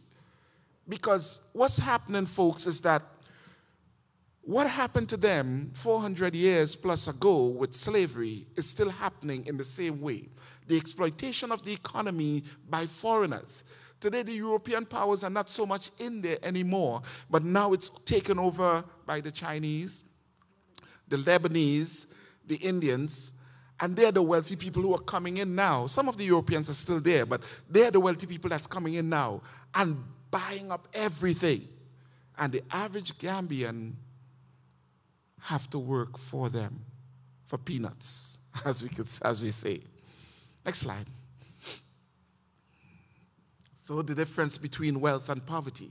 Because what's happening, folks, is that what happened to them 400 years plus ago with slavery is still happening in the same way. The exploitation of the economy by foreigners. Today, the European powers are not so much in there anymore, but now it's taken over by the Chinese, the Lebanese, the Indians, and they're the wealthy people who are coming in now. Some of the Europeans are still there, but they're the wealthy people that's coming in now and buying up everything. And the average Gambian have to work for them for peanuts, as we, could, as we say. Next slide. So, the difference between wealth and poverty.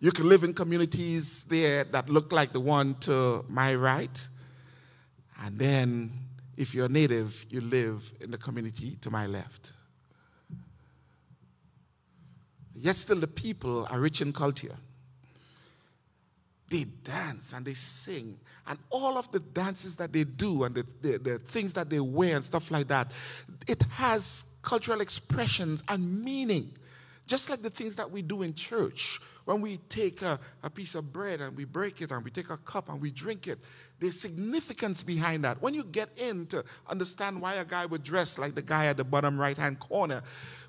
You can live in communities there that look like the one to my right, and then if you're native, you live in the community to my left. Yet still, the people are rich in culture. They dance and they sing, and all of the dances that they do and the, the, the things that they wear and stuff like that, it has cultural expressions and meaning. Just like the things that we do in church, when we take a, a, piece of bread and we break it and we take a cup and we drink it, there's significance behind that. When you get in to understand why a guy would dress like the guy at the bottom right hand corner,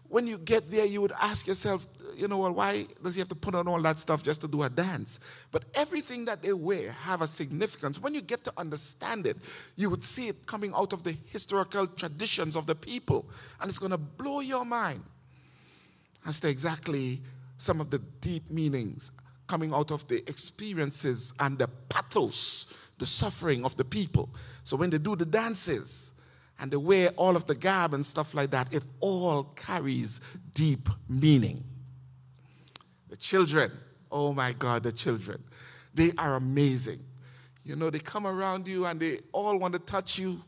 when you get there, you would ask yourself, you know, well, why does he have to put on all that stuff just to do a dance? But everything that they wear have a significance. When you get to understand it, you would see it coming out of the historical traditions of the people, and it's going to blow your mind as to exactly some of the deep meanings coming out of the experiences and the pathos, the suffering of the people. So when they do the dances and they wear all of the garb and stuff like that, it all carries deep meaning. The children, oh my God, the children, they are amazing. You know, they come around you and they all want to touch you.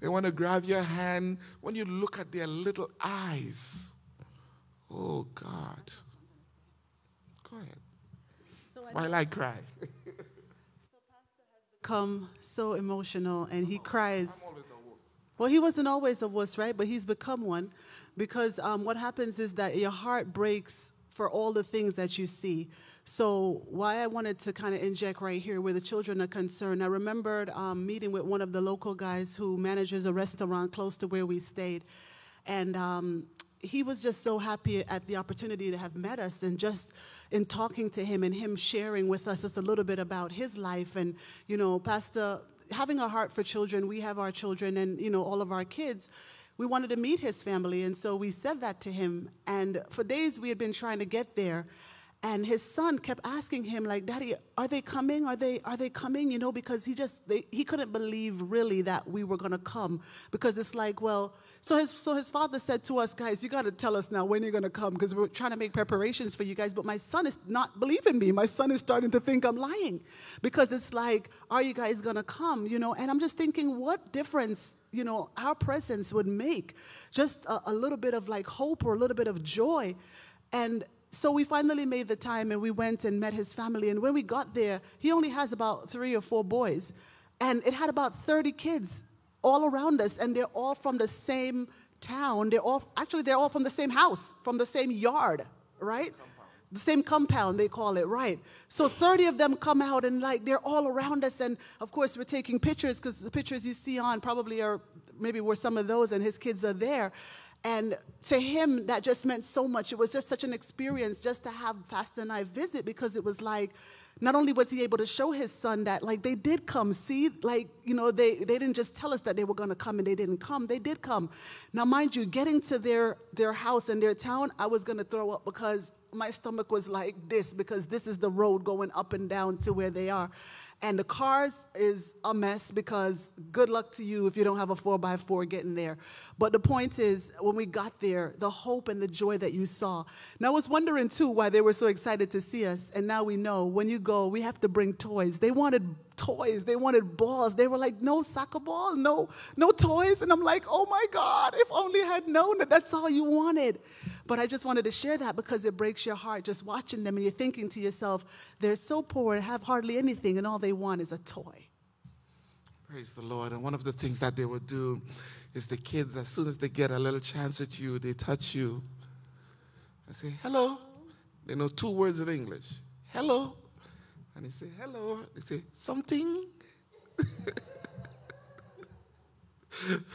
They want to grab your hand. When you look at their little eyes, oh God. Go ahead. While I cry. Become so emotional and he cries. Well, he wasn't always a wuss, right? But he's become one because um, what happens is that your heart breaks for all the things that you see. So, why I wanted to kind of inject right here where the children are concerned, I remembered um, meeting with one of the local guys who manages a restaurant close to where we stayed. And um, he was just so happy at the opportunity to have met us and just in talking to him and him sharing with us just a little bit about his life. And, you know, Pastor, having a heart for children, we have our children and, you know, all of our kids we wanted to meet his family, and so we said that to him. And for days we had been trying to get there. And his son kept asking him, like, Daddy, are they coming? Are they are they coming? You know, because he just they, he couldn't believe really that we were gonna come. Because it's like, well, so his so his father said to us, guys, you gotta tell us now when you're gonna come, because we're trying to make preparations for you guys. But my son is not believing me. My son is starting to think I'm lying. Because it's like, are you guys gonna come? You know, and I'm just thinking, what difference you know, our presence would make just a, a, little bit of like hope or a little bit of joy. And so we finally made the time and we went and met his family. And when we got there, he only has about three or four boys. And it had about 30 kids all around us, and they're all from the same town. They're all, actually, they're all from the same house, from the same yard, right? the same compound they call it right so 30 of them come out and like they're all around us and of course we're taking pictures because the pictures you see on probably are maybe were some of those and his kids are there and to him that just meant so much. It was just such an experience just to have pastor and i visit because it was like not only was he able to show his son that like they did come. See like you know they, they didn't just tell us that they were going to come and they didn't come. They did come. Now mind you getting to their their house and their town i was going to throw up because my stomach was like this because this is the road going up and down to where they are. And the cars is a mess because good luck to you if you don't have a 4x4 getting there. But the point is, when we got there, the hope and the joy that you saw. Now, I was wondering too why they were so excited to see us. And now we know when you go, we have to bring toys. They wanted toys, they wanted balls. They were like, no soccer ball, no, no toys. And I'm like, oh my God, if only I had known that that's all you wanted. But I just wanted to share that because it breaks your heart just watching them and you're thinking to yourself, they're so poor and have hardly anything, and all they want is a toy. Praise the Lord. And one of the things that they would do is the kids, as soon as they get a little chance at you, they touch you and say, hello. They know two words in English hello. And they say, hello. They say, something.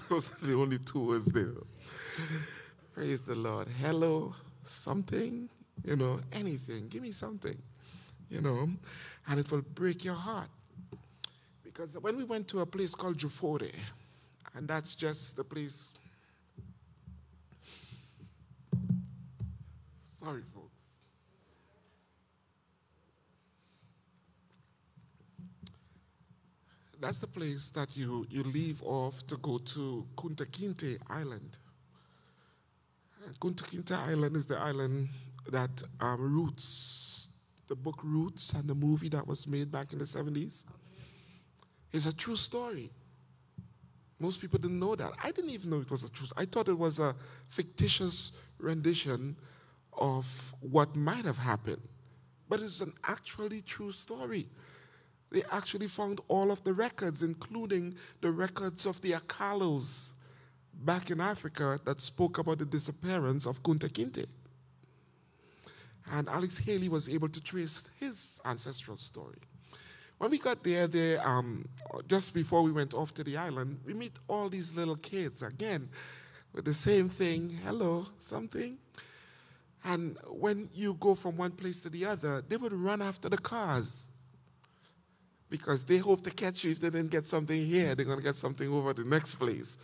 Those are the only two words there. Praise the Lord. Hello, something, you know, anything. Give me something, you know, and it will break your heart. Because when we went to a place called Juffureh, and that's just the place. Sorry, folks. That's the place that you, you leave off to go to Kunta Kinte Island. And Kunta Kinte Island is the island that um, Roots, the book Roots, and the movie that was made back in the 70s, is a true story. Most people didn't know that. I didn't even know it was a true I thought it was a fictitious rendition of what might have happened. But it's an actually true story. They actually found all of the records, including the records of the Akalos back in Africa that spoke about the disappearance of Kunta Kinte. And Alex Haley was able to trace his ancestral story. When we got there, there um, just before we went off to the island, we meet all these little kids again with the same thing hello, something. And when you go from one place to the other, they would run after the cars because they hope to catch you. If they didn't get something here, they're going to get something over the next place,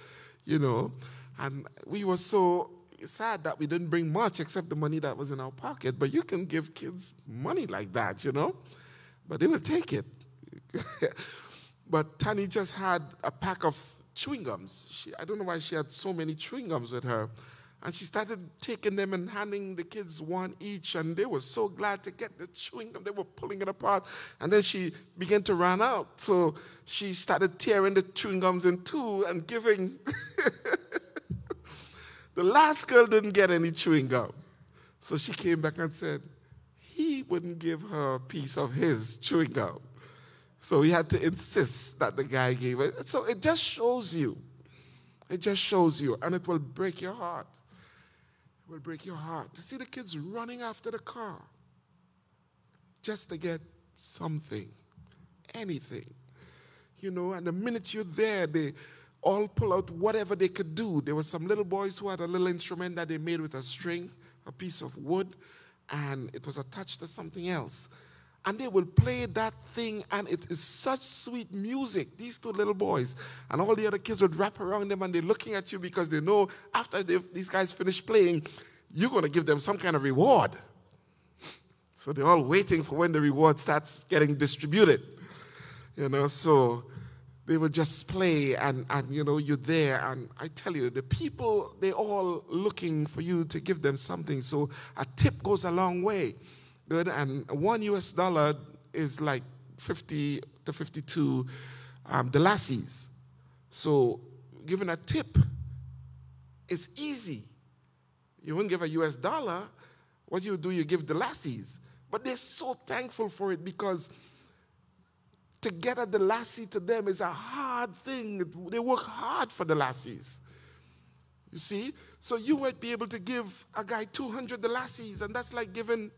you know. And we were so sad that we didn't bring much except the money that was in our pocket. But you can give kids money like that, you know, but they will take it. but Tani just had a pack of chewing gums. She, I don't know why she had so many chewing gums with her. And she started taking them and handing the kids one each, and they were so glad to get the chewing gum. They were pulling it apart. And then she began to run out. So she started tearing the chewing gums in two and giving. the last girl didn't get any chewing gum. So she came back and said, he wouldn't give her a piece of his chewing gum. So we had to insist that the guy gave it. So it just shows you. It just shows you, and it will break your heart. It will break your heart to see the kids running after the car just to get something, anything. You know, and the minute you're there, they all pull out whatever they could do. There were some little boys who had a little instrument that they made with a string, a piece of wood, and it was attached to something else. And they will play that thing, and it is such sweet music. These two little boys, and all the other kids would wrap around them, and they're looking at you because they know after these guys finish playing, you're going to give them some kind of reward. So they're all waiting for when the reward starts getting distributed. You know, so they would just play and, and you know you're there and i tell you the people they're all looking for you to give them something so a tip goes a long way good and one us dollar is like 50 to 52 um, dalasis so giving a tip is easy you wouldn't give a us dollar what you do you give dalasis but they're so thankful for it because to get at dalasi to them is a hard thing. They work hard for dalasis. You see? So you might be able to give a guy 200 dalasis, and that's like giving,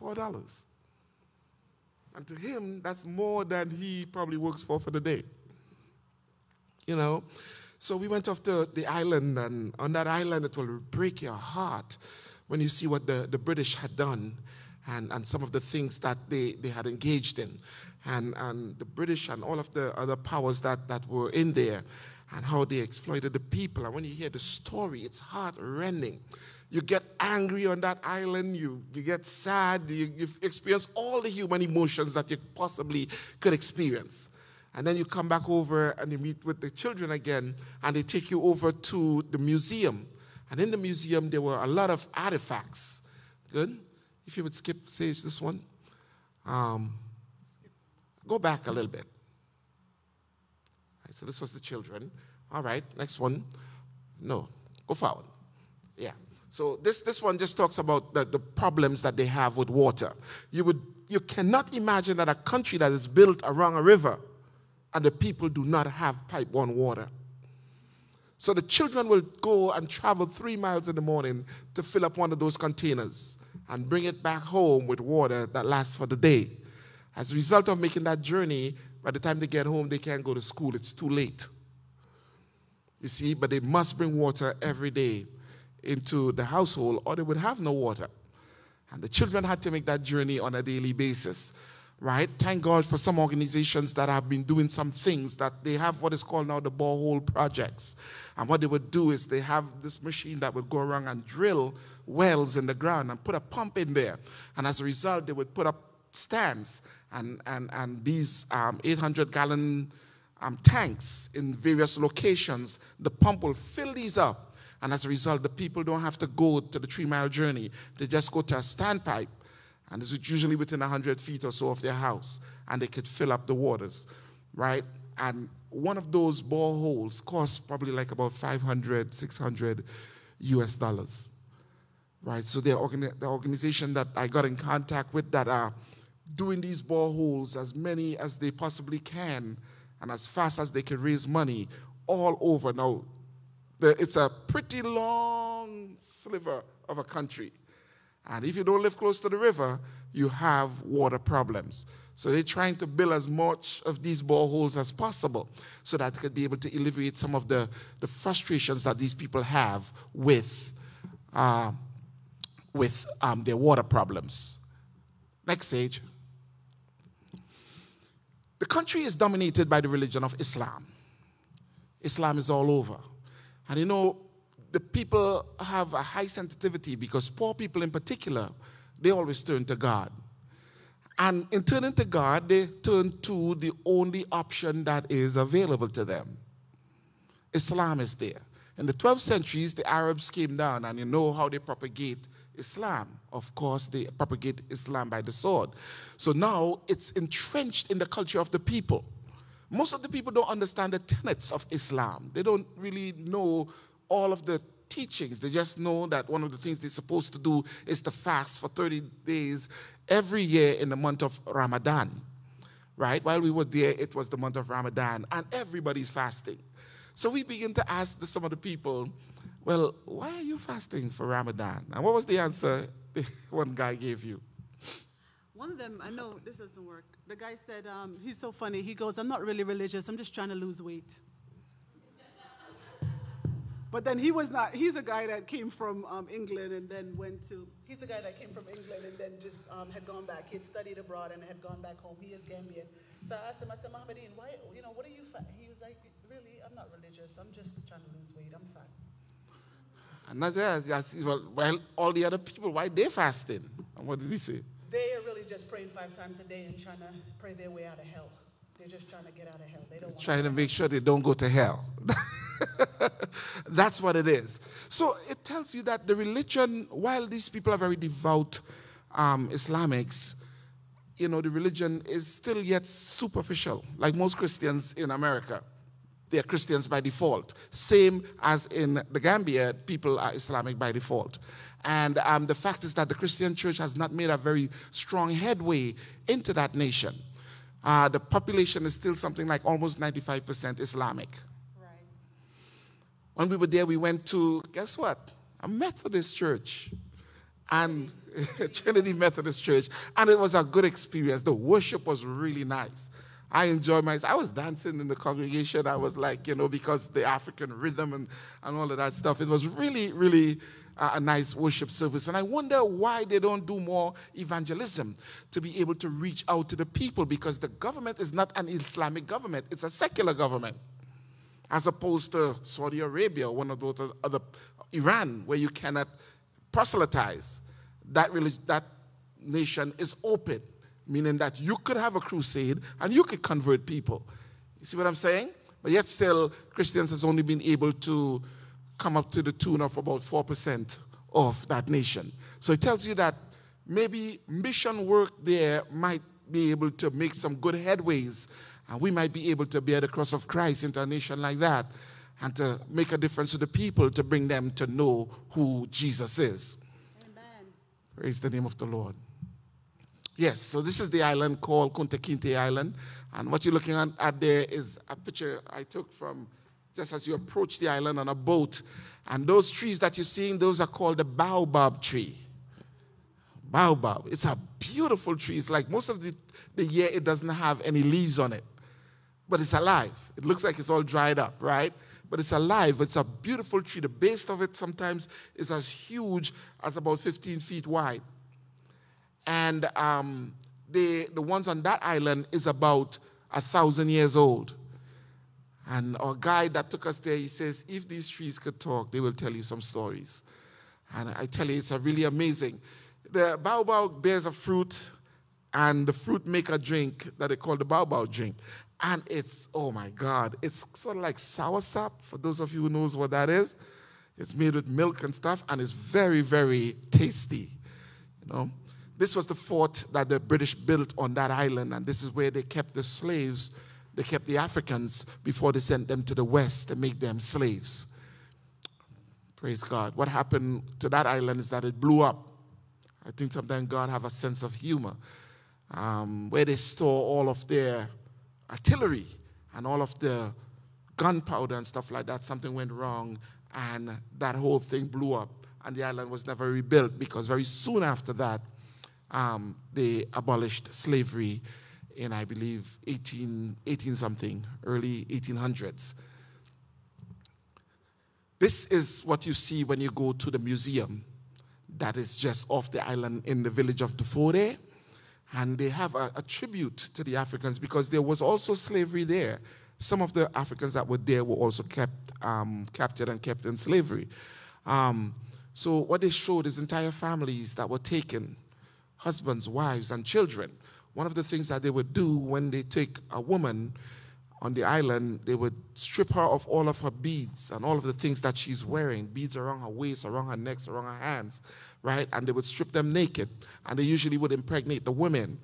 $4. And to him, that's more than he probably works for for the day. You know? So we went off to the island, and on that island, it will break your heart when you see what the, the British had done and, and some of the things that they, they had engaged in. And, and the British and all of the other powers that, that were in there and how they exploited the people. And when you hear the story, it's heart rending. You get angry on that island, you, you get sad, you, you experience all the human emotions that you possibly could experience. And then you come back over and you meet with the children again, and they take you over to the museum. And in the museum, there were a lot of artifacts. Good? If you would skip Sage this one. Um, go back a little bit. Right, so this was the children. All right, next one. No, go forward. Yeah. So this, this one just talks about the, the problems that they have with water. You, would, you cannot imagine that a country that is built around a river and the people do not have pipe-borne water. So the children will go and travel three miles in the morning to fill up one of those containers and bring it back home with water that lasts for the day. As a result of making that journey, by the time they get home, they can't go to school. It's too late. You see, but they must bring water every day into the household or they would have no water. And the children had to make that journey on a daily basis, right? Thank God for some organizations that have been doing some things that they have what is called now the borehole projects. And what they would do is they have this machine that would go around and drill wells in the ground and put a pump in there. And as a result, they would put up stands and, and, and these um, 800 gallon um, tanks in various locations. The pump will fill these up and as a result, the people don't have to go to the three mile journey. They just go to a standpipe, and it's usually within 100 feet or so of their house, and they could fill up the waters, right? And one of those boreholes costs probably like about 500, 600 US dollars, right? So the, organi- the organization that I got in contact with that are doing these boreholes as many as they possibly can and as fast as they can raise money all over. Now, it's a pretty long sliver of a country. And if you don't live close to the river, you have water problems. So they're trying to build as much of these boreholes as possible so that they could be able to alleviate some of the, the frustrations that these people have with, uh, with um, their water problems. Next stage. The country is dominated by the religion of Islam. Islam is all over. And you know, the people have a high sensitivity because poor people in particular, they always turn to God. And in turning to God, they turn to the only option that is available to them. Islam is there. In the 12th centuries, the Arabs came down, and you know how they propagate Islam. Of course, they propagate Islam by the sword. So now it's entrenched in the culture of the people. Most of the people don't understand the tenets of Islam. They don't really know all of the teachings. They just know that one of the things they're supposed to do is to fast for 30 days every year in the month of Ramadan. Right? While we were there, it was the month of Ramadan, and everybody's fasting. So we begin to ask the, some of the people, well, why are you fasting for Ramadan? And what was the answer one guy gave you? One of them, I know this doesn't work. The guy said, um, he's so funny. He goes, I'm not really religious, I'm just trying to lose weight. But then he was not, he's a guy that came from um, England and then went to, he's a guy that came from England and then just um, had gone back. He had studied abroad and had gone back home. He is Gambian. So I asked him, I said, Mohammedin, why, you know, what are you fat? He was like, really, I'm not religious. I'm just trying to lose weight. I'm fat. And just, just well, well, all the other people, why they fasting? And what did he say? They are just praying five times a day and trying to pray their way out of hell. They're just trying to get out of hell. They don't want Trying to make sure they don't go to hell. That's what it is. So it tells you that the religion, while these people are very devout um, Islamics, you know, the religion is still yet superficial, like most Christians in America. They're Christians by default. Same as in the Gambia, people are Islamic by default. And um, the fact is that the Christian church has not made a very strong headway into that nation. Uh, the population is still something like almost 95% Islamic. Right. When we were there, we went to, guess what? A Methodist church. And Trinity Methodist Church. And it was a good experience. The worship was really nice. I enjoyed myself. I was dancing in the congregation. I was like, you know, because the African rhythm and, and all of that stuff. It was really, really a, nice worship service. And I wonder why they don't do more evangelism to be able to reach out to the people because the government is not an Islamic government, it's a secular government as opposed to Saudi Arabia, one of those other, Iran, where you cannot proselytize. That, relig- that nation is open, meaning that you could have a crusade and you could convert people. You see what I'm saying? But yet, still, Christians has only been able to come up to the tune of about 4% of that nation. So it tells you that maybe mission work there might be able to make some good headways, and we might be able to bear the cross of Christ into a nation like that and to make a difference to the people to bring them to know who Jesus is. Amen. Praise the name of the Lord. Yes, so this is the island called Kunta Kinte Island. And what you're looking at, at there is a picture I took from just as you approach the island on a boat. And those trees that you're seeing, those are called the baobab tree. Baobab. It's a beautiful tree. It's like most of the, the year it doesn't have any leaves on it, but it's alive. It looks like it's all dried up, right? But it's alive. It's a beautiful tree. The base of it sometimes is as huge as about 15 feet wide. And um, the, the ones on that island is about a thousand years old. And our guide that took us there, he says, if these trees could talk, they will tell you some stories. And I tell you, it's a really amazing. The baobab bears a fruit, and the fruit make a drink that they call the baobab drink. And it's, oh my God, it's sort of like soursop, for those of you who knows what that is. It's made with milk and stuff, and it's very, very tasty. You know, this was the fort that the British built on that island, and this is where they kept the slaves. They kept the Africans before they sent them to the West to make them slaves. Praise God. What happened to that island is that it blew up. I think sometimes God have a sense of humor. Um, where they store all of their artillery and all of the gunpowder and stuff like that, something went wrong and that whole thing blew up and the island was never rebuilt because very soon after that, um, they abolished slavery in, I believe, 18, 18 something, early 1800s. This is what you see when you go to the museum that is just off the island in the village of Juffureh. And they have a, a, tribute to the Africans because there was also slavery there. Some of the Africans that were there were also kept um, captured and kept in slavery. Um, so what they showed is entire families that were taken, husbands, wives, and children. One of the things that they would do when they take a woman on the island, they would strip her of all of her beads and all of the things that she's wearing beads around her waist, around her neck, around her hands, right? And they would strip them naked. And they usually would impregnate the women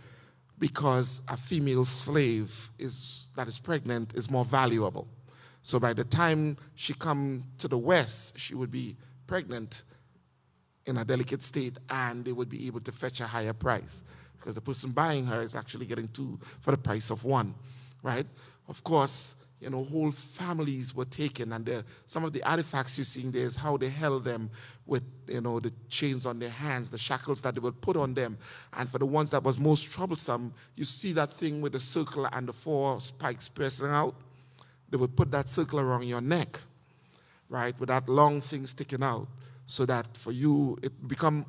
because a female slave is, that is pregnant is more valuable. So by the time she come to the West, she would be pregnant in a delicate state and they would be able to fetch a higher price because the person buying her is actually getting two for the price of one, right? Of course, you know, whole families were taken, and the, some of the artifacts you're seeing there is how they held them with, you know, the chains on their hands, the shackles that they would put on them. And for the ones that was most troublesome, you see that thing with the circle and the four spikes piercing out. They would put that circle around your neck, right, with that long thing sticking out, so that for you it become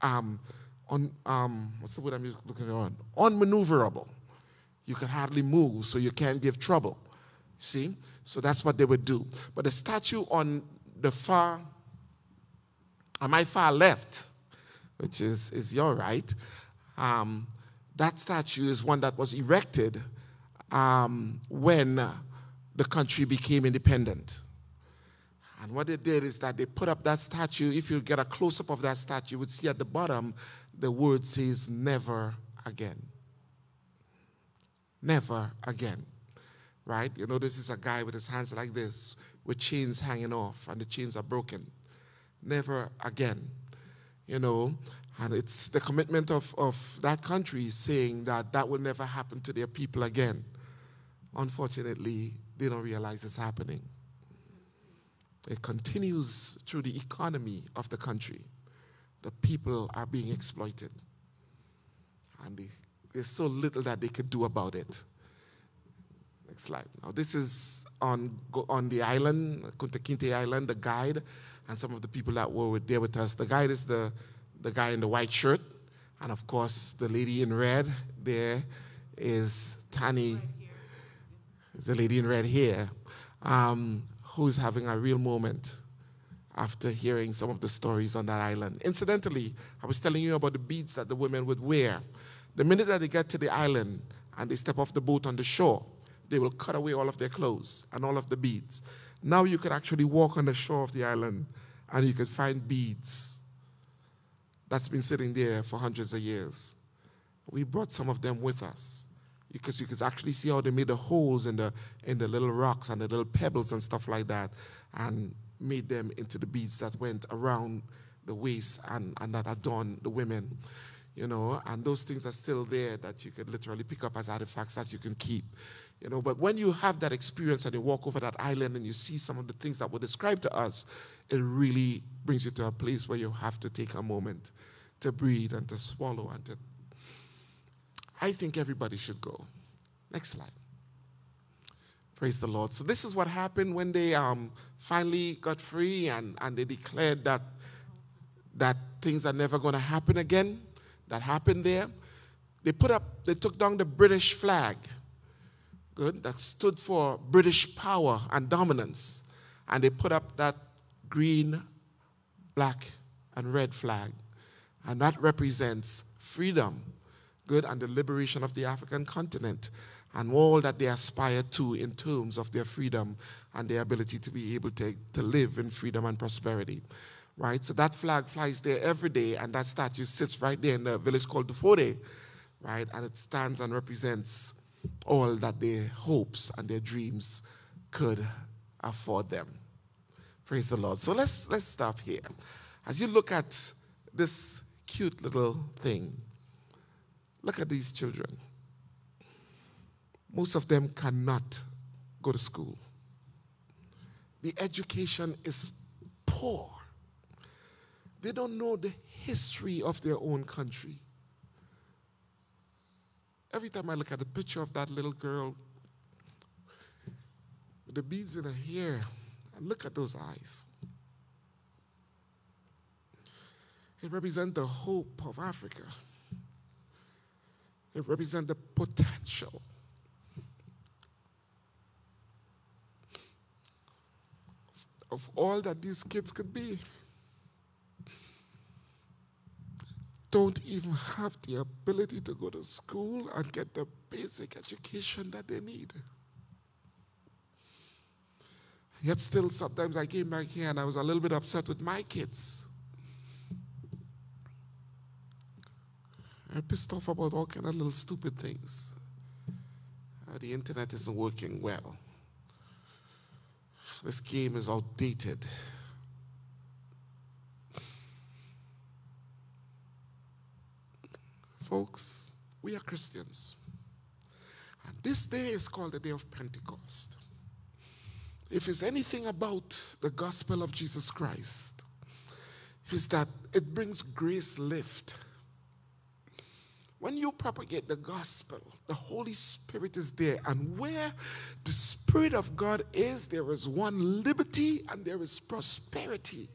um, on um, what's the word I'm looking for? Unmaneuverable you can hardly move, so you can't give trouble. See? So that's what they would do. But the statue on the far, on my far left, which is, is your right, um, that statue is one that was erected um, when the country became independent. And what they did is that they put up that statue. If you get a close up of that statue, you would see at the bottom the word says, never again. Never again. Right? You know, this is a guy with his hands like this, with chains hanging off, and the chains are broken. Never again. You know, and it's the commitment of, of that country saying that that will never happen to their people again. Unfortunately, they don't realize it's happening. It continues through the economy of the country. The people are being exploited. And the there's so little that they could do about it. Next slide. Now, this is on, on the island, Kunta Kinte Island, the guide, and some of the people that were there with us. The guide is the, the guy in the white shirt, and of course, the lady in red there is Tani, is the lady in red here, um, who's having a real moment after hearing some of the stories on that island. Incidentally, I was telling you about the beads that the women would wear. The minute that they get to the island and they step off the boat on the shore, they will cut away all of their clothes and all of the beads. Now you could actually walk on the shore of the island and you could find beads that's been sitting there for hundreds of years. We brought some of them with us because you could actually see how they made the holes in the, in the little rocks and the little pebbles and stuff like that and made them into the beads that went around the waist and, and that adorned the women you know, and those things are still there that you can literally pick up as artifacts that you can keep, you know. But when you have that experience and you walk over that island and you see some of the things that were described to us, it really brings you to a place where you have to take a moment to breathe and to swallow and to. I think everybody should go. Next slide. Praise the Lord. So this is what happened when they um, finally got free and, and they declared that that things are never going to happen again. That happened there. They put up, they took down the British flag. Good. That stood for British power and dominance. And they put up that green, black, and red flag. And that represents freedom, good, and the liberation of the African continent and all that they aspire to in terms of their freedom and their ability to be able to, to live in freedom and prosperity. Right? So that flag flies there every day, and that statue sits right there in the village called Dufode, right? And it stands and represents all that their hopes and their dreams could afford them. Praise the Lord. So let's let's stop here. As you look at this cute little thing, look at these children. Most of them cannot go to school. The education is poor. They don't know the history of their own country. Every time I look at the picture of that little girl the beads in her hair, I look at those eyes. It represents the hope of Africa. It represents the potential of all that these kids could be. Don't even have the ability to go to school and get the basic education that they need. Yet, still, sometimes I came back here and I was a little bit upset with my kids. I'm pissed off about all kind of little stupid things. Uh, the internet isn't working well. This game is outdated. Folks, we are Christians. And this day is called the day of Pentecost. If it's anything about the gospel of Jesus Christ, is that it brings grace lift. When you propagate the gospel, the Holy Spirit is there. And where the Spirit of God is, there is one liberty and there is prosperity.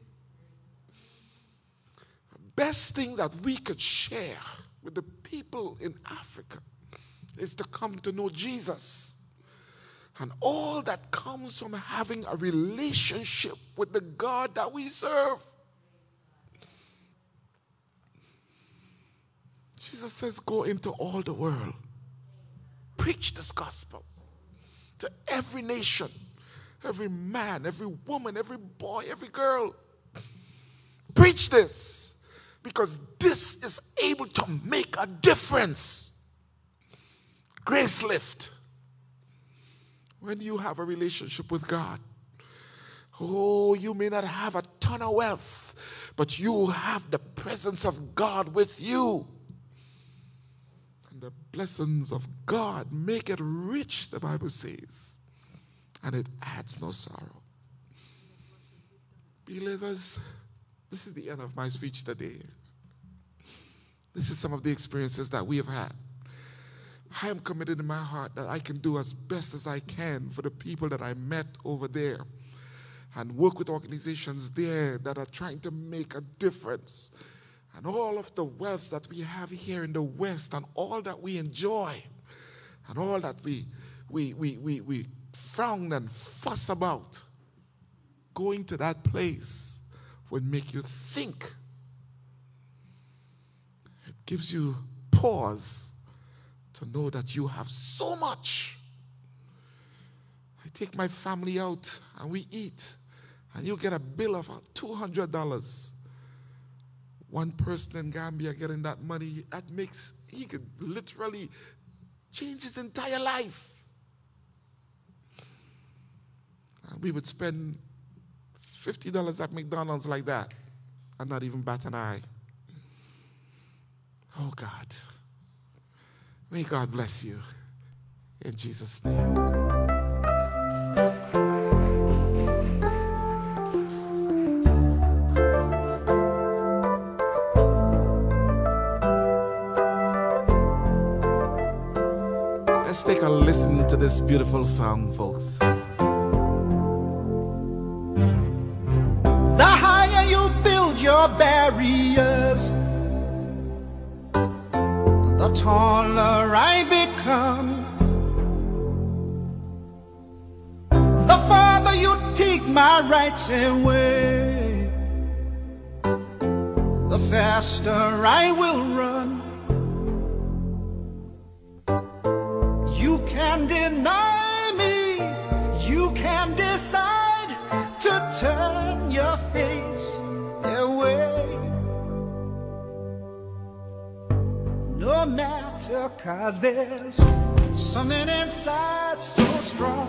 The best thing that we could share with the people in Africa is to come to know Jesus. And all that comes from having a relationship with the God that we serve. Jesus says, Go into all the world, preach this gospel to every nation, every man, every woman, every boy, every girl. Preach this because this is able to make a difference. Grace lift. When you have a relationship with God, oh, you may not have a ton of wealth, but you have the presence of God with you. The blessings of God make it rich, the Bible says, and it adds no sorrow. Believers, this is the end of my speech today. This is some of the experiences that we have had. I am committed in my heart that I can do as best as I can for the people that I met over there and work with organizations there that are trying to make a difference. And all of the wealth that we have here in the West and all that we enjoy and all that we, we, we, we, we frown and fuss about, going to that place would make you think. It gives you pause to know that you have so much. I take my family out and we eat, and you get a bill of $200. One person in Gambia getting that money, that makes, he could literally change his entire life. And we would spend $50 at McDonald's like that and not even bat an eye. Oh God. May God bless you. In Jesus' name. This beautiful song, folks. The higher you build your barriers, the taller I become. The farther you take my rights away, the faster I will run. Matter, cause there's something inside so strong.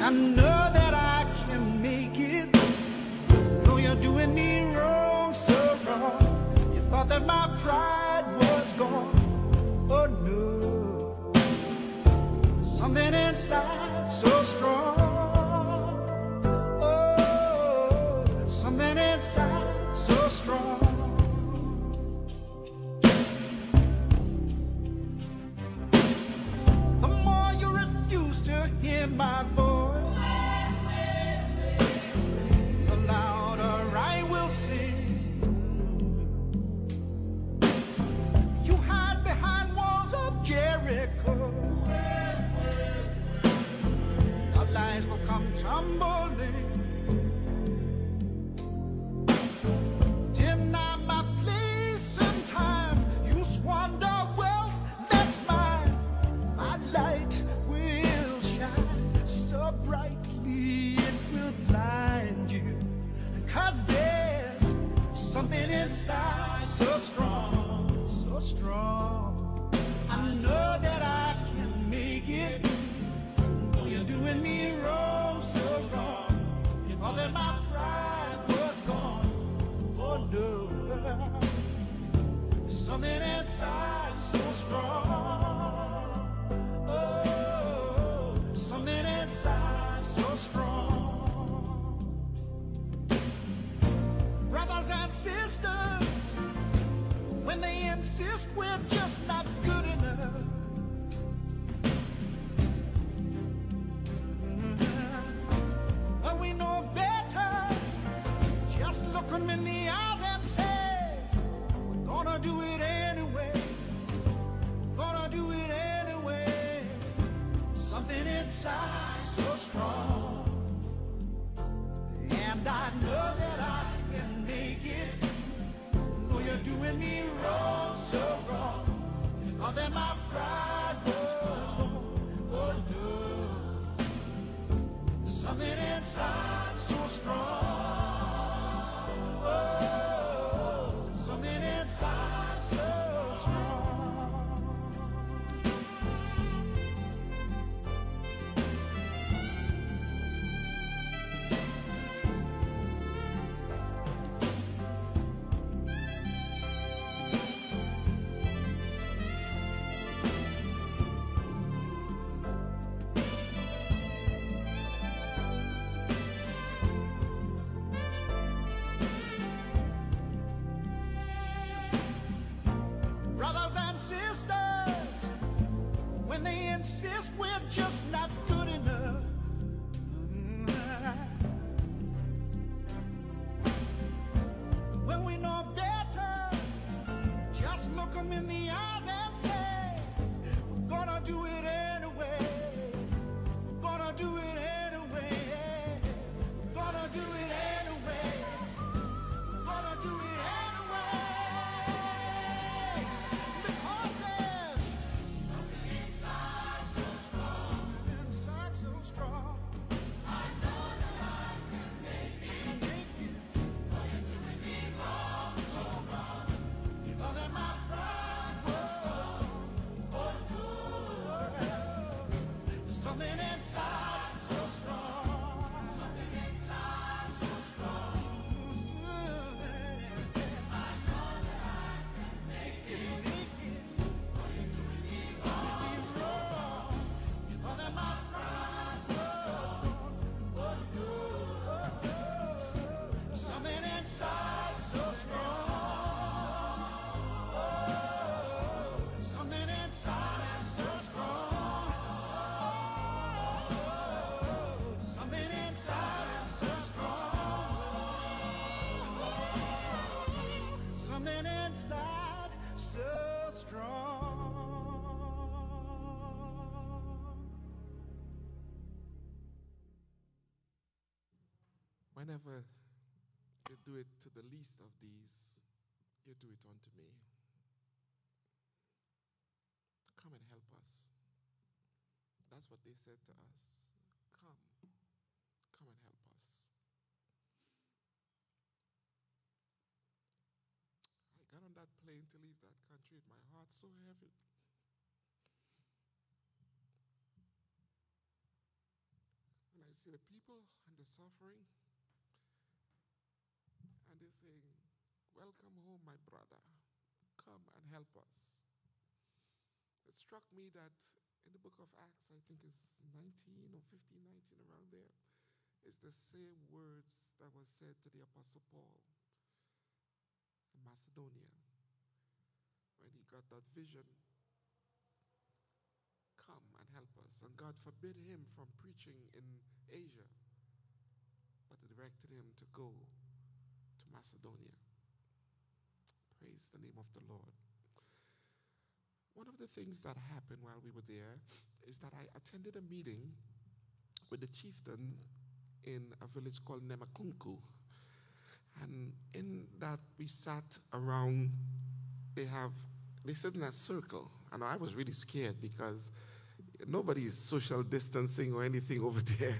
I know that I can make it, though you're doing me wrong, so wrong. You thought that my pride was gone. Oh no, something inside so strong. Oh, something inside so strong. My voice, the louder I will sing. You hide behind walls of Jericho. Our lies will come tumbling. Inside so strong, so strong. I know that I can make it. Though you're doing me wrong, so wrong. You thought that my pride was gone. Oh no. Something inside so strong. Sisters, when they insist we're just not good enough. But we know better. Just look 'em in the eyes and say, We're gonna do it anyway. Gonna do it anyway. Something inside so strong. And I know that I make it. Though you're doing me wrong, so wrong. Thought that my pride was gone. Oh no. Something inside so strong. Oh, something inside so strong. Look 'em in the eyes and say, We're gonna do it the least of these, you do it unto me. Come and help us. That's what they said to us. Come. Come and help us. I got on that plane to leave that country with my heart so heavy. When I see the people and the suffering, and saying, Welcome home, my brother. Come and help us. It struck me that in the book of Acts, I think it's 19 or 15, 19, around there, is the same words that were said to the Apostle Paul in Macedonia when he got that vision. Come and help us. And God forbid him from preaching in Asia, but directed him to go Macedonia. Praise the name of the Lord. One of the things that happened while we were there is that I attended a meeting with the chieftain in a village called Nemakunku. And in that, we sat around, they have, they sit in a circle. And I was really scared because nobody is social distancing or anything over there,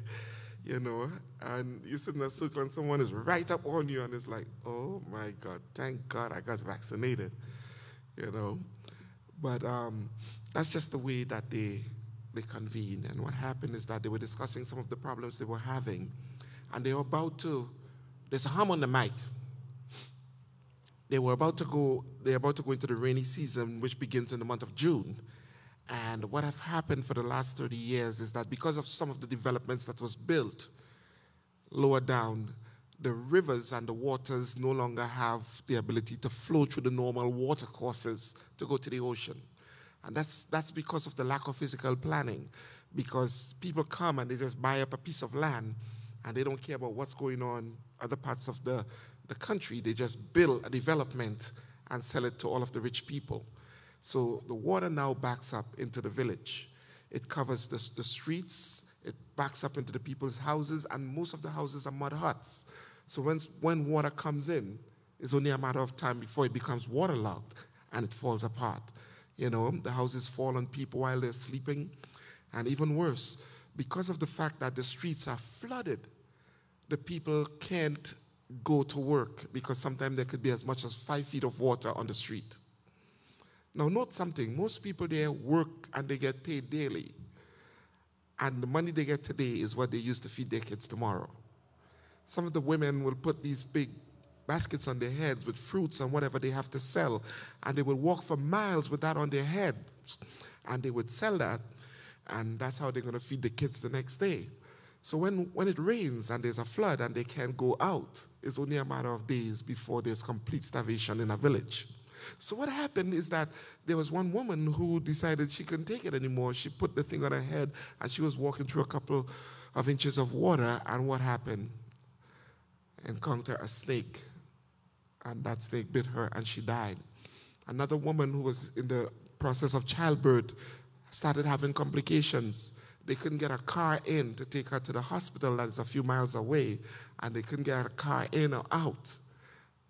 you know. And you sit in a circle and someone is right up on you, and it's like, oh my God, thank God I got vaccinated, you know. But um, that's just the way that they, they convene. And what happened is that they were discussing some of the problems they were having. And they were about to, there's a hum on the mic. They were about to go, they're about to go into the rainy season, which begins in the month of June. And what have happened for the last 30 years is that because of some of the developments that was built lower down, the rivers and the waters no longer have the ability to flow through the normal water courses to go to the ocean. And that's, that's because of the lack of physical planning. Because people come and they just buy up a piece of land and they don't care about what's going on other parts of the, the country. They just build a development and sell it to all of the rich people. So the water now backs up into the village. It covers the, the streets, it backs up into the people's houses, and most of the houses are mud huts. So when, when water comes in, it's only a matter of time before it becomes waterlogged and it falls apart. You know, the houses fall on people while they're sleeping. And even worse, because of the fact that the streets are flooded, the people can't go to work because sometimes there could be as much as five feet of water on the street. Now, note something most people there work and they get paid daily. And the money they get today is what they use to feed their kids tomorrow. Some of the women will put these big baskets on their heads with fruits and whatever they have to sell, and they will walk for miles with that on their heads, and they would sell that, and that's how they're going to feed the kids the next day. So when, when it rains and there's a flood and they can't go out, it's only a matter of days before there's complete starvation in a village. So what happened is that there was one woman who decided she couldn't take it anymore. She put the thing on her head and she was walking through a couple of inches of water, and what happened? Encountered a snake, and that snake bit her and she died. Another woman who was in the process of childbirth started having complications. They couldn't get a car in to take her to the hospital that is a few miles away, and they couldn't get a car in or out.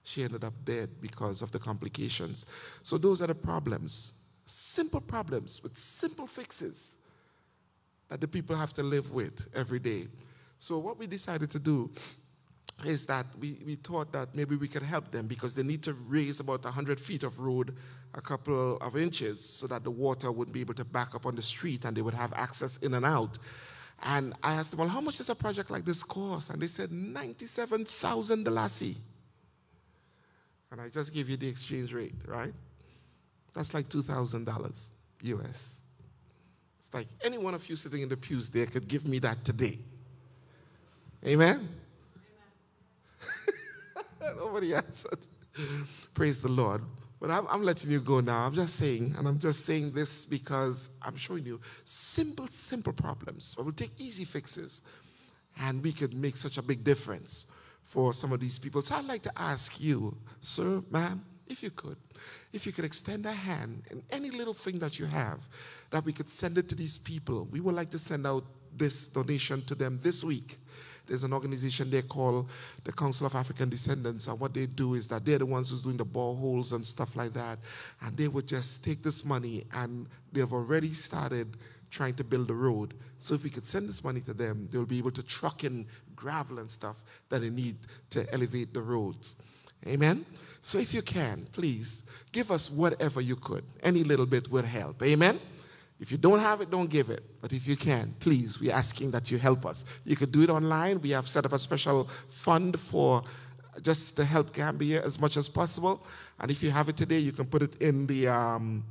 She ended up dead because of the complications. So, those are the problems. Simple problems with simple fixes that the people have to live with every day. So, what we decided to do is that we, we thought that maybe we could help them because they need to raise about 100 feet of road a couple of inches so that the water would be able to back up on the street and they would have access in and out. And I asked them, well, how much does a project like this cost? And they said 97,000 Dalasi. And I just gave you the exchange rate, right? That's like $2,000 US. It's like any one of you sitting in the pews there could give me that today. Amen? Nobody answered. Praise the Lord. But I'm, I'm, letting you go now. I'm just saying, and I'm just saying this because I'm showing you simple, simple problems. I will take easy fixes, and we could make such a big difference for some of these people. So I'd like to ask you, sir, ma'am, if you could, if you could extend a hand in any little thing that you have, that we could send it to these people. We would like to send out this donation to them this week. There's an organization they call the Council of African Descendants, and what they do is that they're the ones who's doing the boreholes and stuff like that. And they would just take this money, and they've already started trying to build a road. So if we could send this money to them, they'll be able to truck in gravel and stuff that they need to elevate the roads. Amen. So if you can, please give us whatever you could. Any little bit would help. Amen. If you don't have it, don't give it. But if you can, please, we're asking that you help us. You could do it online. We have set up a special fund for just to help Gambia as much as possible. And if you have it today, you can put it in the um,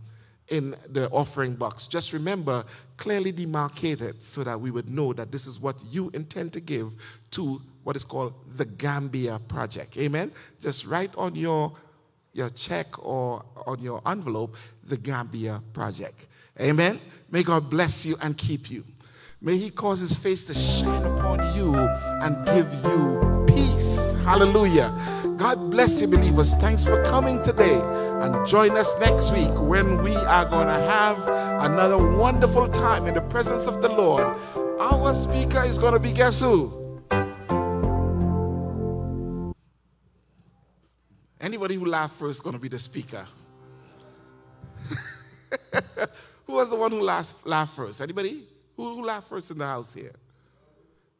in the offering box. Just remember, clearly demarcate it so that we would know that this is what you intend to give to what is called the Gambia Project. Amen. Just write on your your check or on your envelope the Gambia Project. Amen. May God bless you and keep you. May He cause His face to shine upon you and give you peace. Hallelujah. God bless you, believers. Thanks for coming today. And join us next week when we are going to have another wonderful time in the presence of the Lord. Our speaker is going to be guess who? Anybody who laughed first is going to be the speaker. who was the one who laughed, laughed first? Anybody? Who, who laughed first in the house here?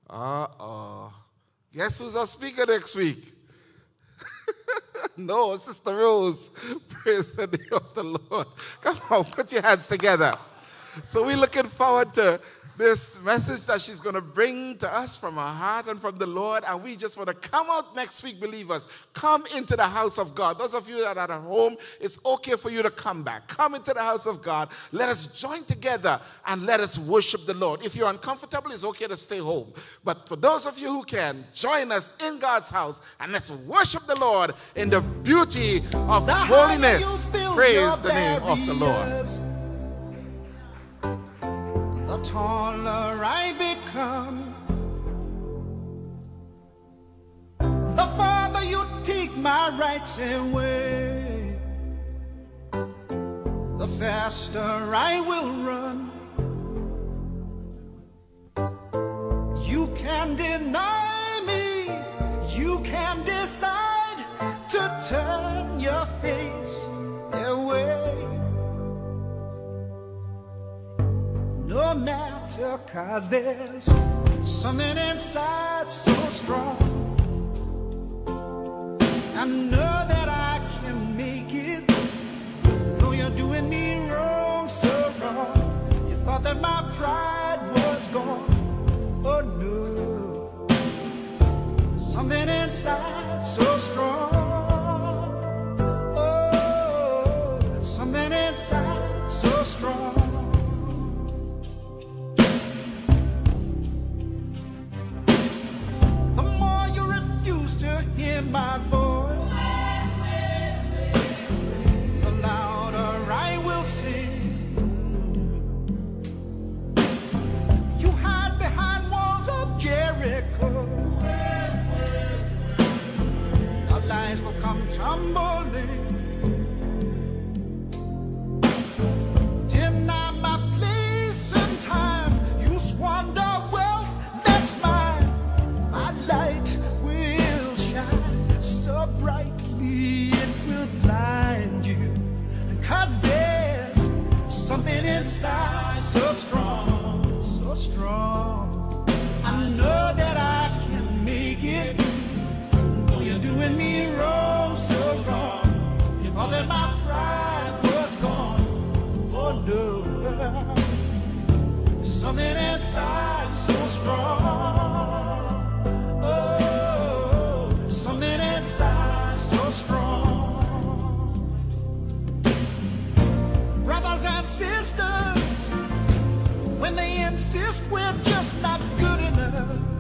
Uh oh. Guess who's our speaker next week? no, Sister Rose. Praise the name of the Lord. Come on, put your hands together. So we're looking forward to this message that she's going to bring to us from her heart and from the Lord. And we just want to come out next week, believers. Come into the house of God. Those of you that are at home, it's okay for you to come back. Come into the house of God. Let us join together and let us worship the Lord. If you're uncomfortable, it's okay to stay home. But for those of you who can, join us in God's house and let's worship the Lord in the beauty of The holiness. Praise the name of the Lord. The taller I become. The farther you take my rights away. The faster I will run. You can deny No matter, cause there's something inside so strong. I know that I can make it. Though you're doing me wrong, so wrong. You thought that my pride was gone. Oh no. Something inside so strong. Oh, something inside so strong. To hear my voice, the louder I will sing. You hide behind walls of Jericho. Our lies will come tumbling. So strong, so strong. I know that I can make it. Though you're doing me wrong, so wrong. You thought that my pride was gone. Oh no. Something inside so strong. Oh, something inside insist we're just not good enough.